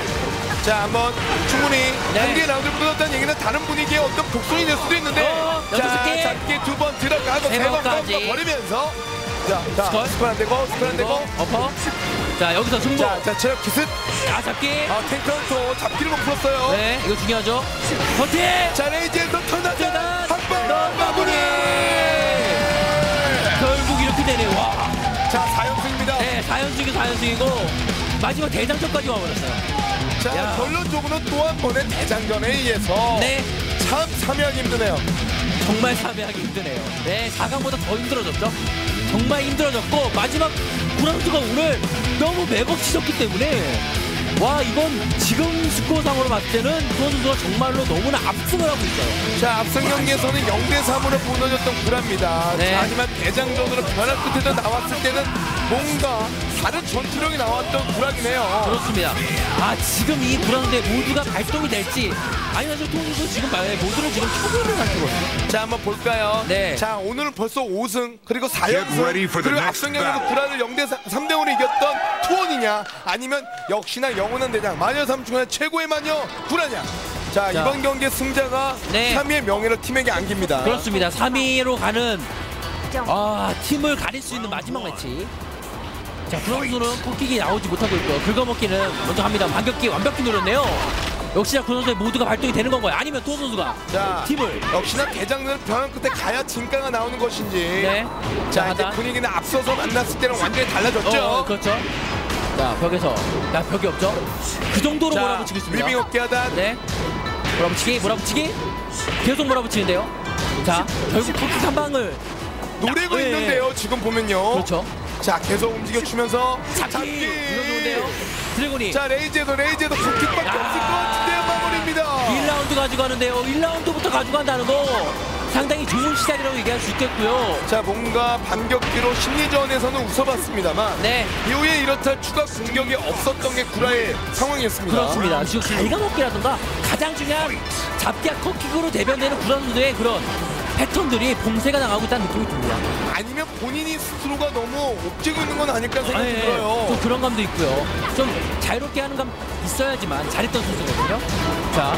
자 한번 충분히 네. 한 개의 라운드를 끊었다는 얘기는 다른 분위기의 어떤 복선이 될 수도 있는데 어, 자 개. 잡기 두번 들어가고 세 세번. 꺾어 버리면서 자, 자 스컬. 스컬 안 되고 스컬 안 되고 어퍼. 자, 여기서 승부. 자, 자 체력 기습 자, 잡기. 아 탱크런터 잡기를 못 풀었어요 네, 이거 중요하죠. 버티! 자 레이지에서 턴하자 턴! 한번 넌 마무리 결국 이렇게 되네요. 와. 자 4연승입니다 네, 4연승이 4연승이고, 마지막 대장전까지 와버렸어요. 자 야. 결론적으로 또 한 번의 대장전에 의해서 네, 참 참여하기 힘드네요 정말 참여하기 힘드네요. 네, 4강보다 더 힘들어졌죠. 정말 힘들어졌고 마지막 구랑수가 오늘 너무 맥업 치셨기 때문에 와 이건 지금 스코어상으로 봤을 때는 그 선수가 정말로 너무나 압승을 하고 있어요. 자 앞선 경기에서는 0대 3으로 무너졌던 구라입니다. 네. 자, 하지만 대장전으로 변화 끝에도 나왔을 때는 뭔가 다른 전투력이 나왔던 구락이네요. 그렇습니다. 아 지금 이 구랑대 모두가 발동이 될지 아니면 저 토니도 지금 말 모두를 지금 켜고 있는 상태거든요. 자 한번 볼까요? 네. 자 오늘은 벌써 5승 그리고 Get ready 4연승 for the 그리고 앞선 경기에서. 구라를 0대 3대 5로 이겼던 투원이냐 아니면 역시나 영원한 대장 마녀 삼중의 최고의 마녀 구라냐? 자, 자. 이번 경기의 승자가 네. 3위의 명예를 팀에게 안깁니다. 그렇습니다. 3위로 가는 아 팀을 가릴 수 있는 마지막 매치. 자, 구선수는 코킥이 나오지 못하고 있고요. 긁어먹기는 먼저 합니다. 반격기 완벽히 노렸네요. 역시나 구선수의 모두가 발동이 되는 건가요? 아니면 토 선수가 자, 팀을 역시나 대장전 변화 끝에 가야 진가가 나오는 것인지. 네. 자, 이제 하단. 분위기는 앞서서 만났을 때랑 완전히 달라졌죠. 어, 그렇죠. 자, 벽에서 나 벽이 없죠. 그 정도로 자, 몰아붙이고 있습니다. 위빙 어깨 하단. 네. 몰아붙이기, 몰아붙이기. 계속 몰아붙이는데요. 자, 결국 코킥 한 방을 노리고 네. 있는데요. 지금 보면요. 그렇죠. 자, 계속 움직여주면서 잡기. 좋은데요. 드래곤이 자, 레이즈에도 레이즈에도 킥밖에 야. 없을 것 같은데요. 마무리입니다. 1라운드 가져가는데요. 1라운드부터 가져간다는 거 상당히 좋은 시작이라고 얘기할 수 있겠고요. 자, 뭔가 반격기로 심리전에서는 웃어봤습니다만 네, 이후에 이렇다 추가 공격이 없었던 게 구라의 상황이었습니다. 그렇습니다. 지금 갈가먹기라던가 가장 중요한 잡기와 컷킥으로 대변되는 구라 선수의 그런 패턴들이 봉쇄가 당하고 있다는 느낌이 듭니다. 아니면 본인이 스스로가 너무 옥죄고 있는 건 아닐까 생각이 예, 들어요. 또 그런 감도 있고요. 좀 자유롭게 하는 감 있어야지만 잘했던 선수거든요. 자,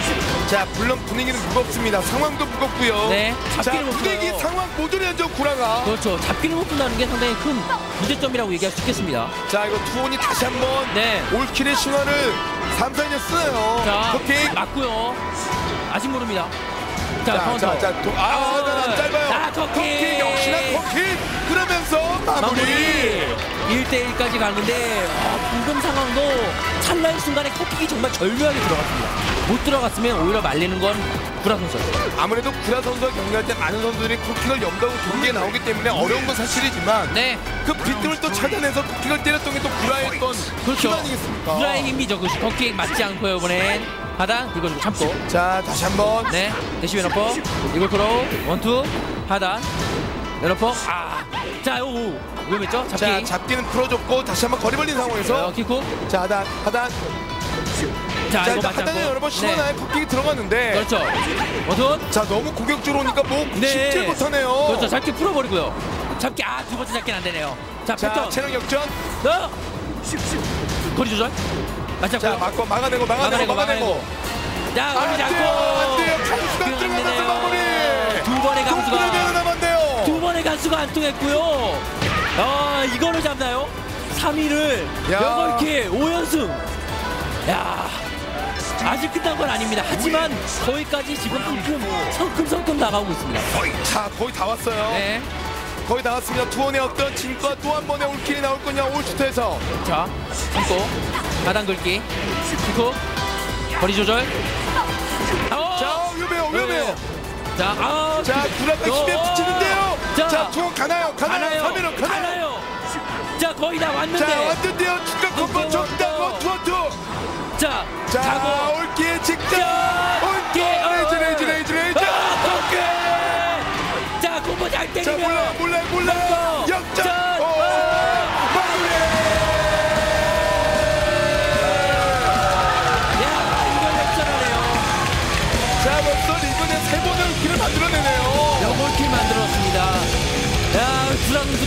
자, 물론 분위기는 무겁습니다. 상황도 무겁고요. 네, 자, 잡기를 못 분위기 풀어요. 상황 모두를 연전 구라가. 그렇죠. 잡기를 못 푼다는 게 상당히 큰 문제점이라고 얘기할 수 있겠습니다. 자, 이거 투혼이 다시 한번 네. 올킬의 신화를 3, 4년 쓰네요. 자, 커킥. 맞고요. 아직 모릅니다. 자, 자, 카운터. 자, 자, 도, 아, 나 짧아요. 아, 커킥. 커킥, 역시나 커킥. 그러면서 마무리. 마무리 1대1까지 가는데 아, 방금 상황도 찰나의 순간에 cut kick이 정말 절묘하게 들어갔습니다 못 들어갔으면 오히려 말리는 건 구라 선수였어요 아무래도 구라 선수와 경기할 때 많은 선수들이 cut kick을 염두하고 경기에 나오기 때문에 어려운 건 사실이지만 네 그 빈틈을 또 찾아내서 cut kick을 때렸던 게 또 구라의 어떤 그렇죠 힘 아니겠습니까? 구라의 힘이죠 그 커킥 맞지 않고요 이번엔 하단 긁어주고 참고 자, 다시 한번. 네 대시 왼upper 이걸 크로우 원투 하단 왼upper 아 자 오 위험했죠 자, 잡기 잡기는 풀어줬고 다시 한번 거리 벌린 상황에서 어, 킥쿡 자, 하단, 하단. 자 자, 이거 하단에 여러 번 시도나요. cut kick이 들어갔는데. 그렇죠 원투 자, 너무 공격적으로 오니까 뭐 쉽지 못하네요. 그렇죠. 잡기 풀어버리고요. 잡기 아 두 번째 잡기는 안 되네요. 자 자, 패턴. 체력 역전. 너 거리 조절. 맞잡고. 자, 막고 막아내고 막아내고 막아내고. 자안 거리 돼요. 안 돼요. 강수가 그건 안 들어가면서 되네요. 마무리. 두 번의 동그라미 강수가 하나 남았네요. 두 번의 강수가 안 통했고요. 아 이거를 잡나요? 3위를 야. 여벌킬 5연승. 야. 아직 끝난 건 아닙니다. 하지만 거기까지 지금 성큼 성큼성큼 나가고 있습니다. 자, 거의 다 왔어요. 네. 거의 다 왔습니다. 투원의 어떤 진과 또 한 번의 올킬이 나올 거냐 올슈트에서. 자, 참고 하단 긁기 킥고 거리 조절 어! 자, 위험해요, 위험해요. 자, 아, 자, 그- 구라가 힘에 어! 붙이는데요. 자, 자, 투원 가나요? 가나요? 가나요? 3위로 가나요? 자, 거의 다 왔는데. 자, 왔는데요. 중간 콤보 또, 정답 원투. 자, 자, 자고. 올킬 직접. 자, 올킬. 어, 레이즈, 레이즈, 레이즈, 레이즈. 아. 자, 콤보 잘 자, 때리면. 몰라, 몰라, 몰라.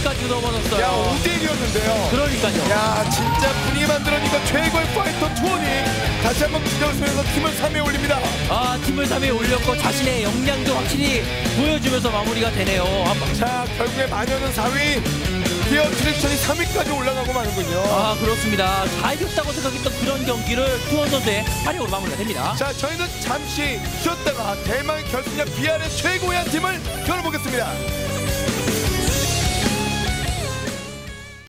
5점까지 넘어졌어요. 야, 5대1이었는데요. 그러니까요. 야, 진짜 분위기 만들어니까 최고의 파이터 투원이 다시 한번 기적을 쓰면서 팀을 3위에 올립니다. 아, 팀을 3위에 올렸고 자신의 역량도 확실히 보여주면서 마무리가 되네요. 아, 자, 결국에 마녀는 4위. 드디어 트랙션이 3위까지 올라가고 마는군요. 아 그렇습니다. 잘 됐다고 생각했던 그런 경기를 투원 선수의 활약으로 마무리가 됩니다. 자 저희는 잠시 쉬었다가 대망의 결승전 BR의 최고의 한 팀을 겨뤄보겠습니다.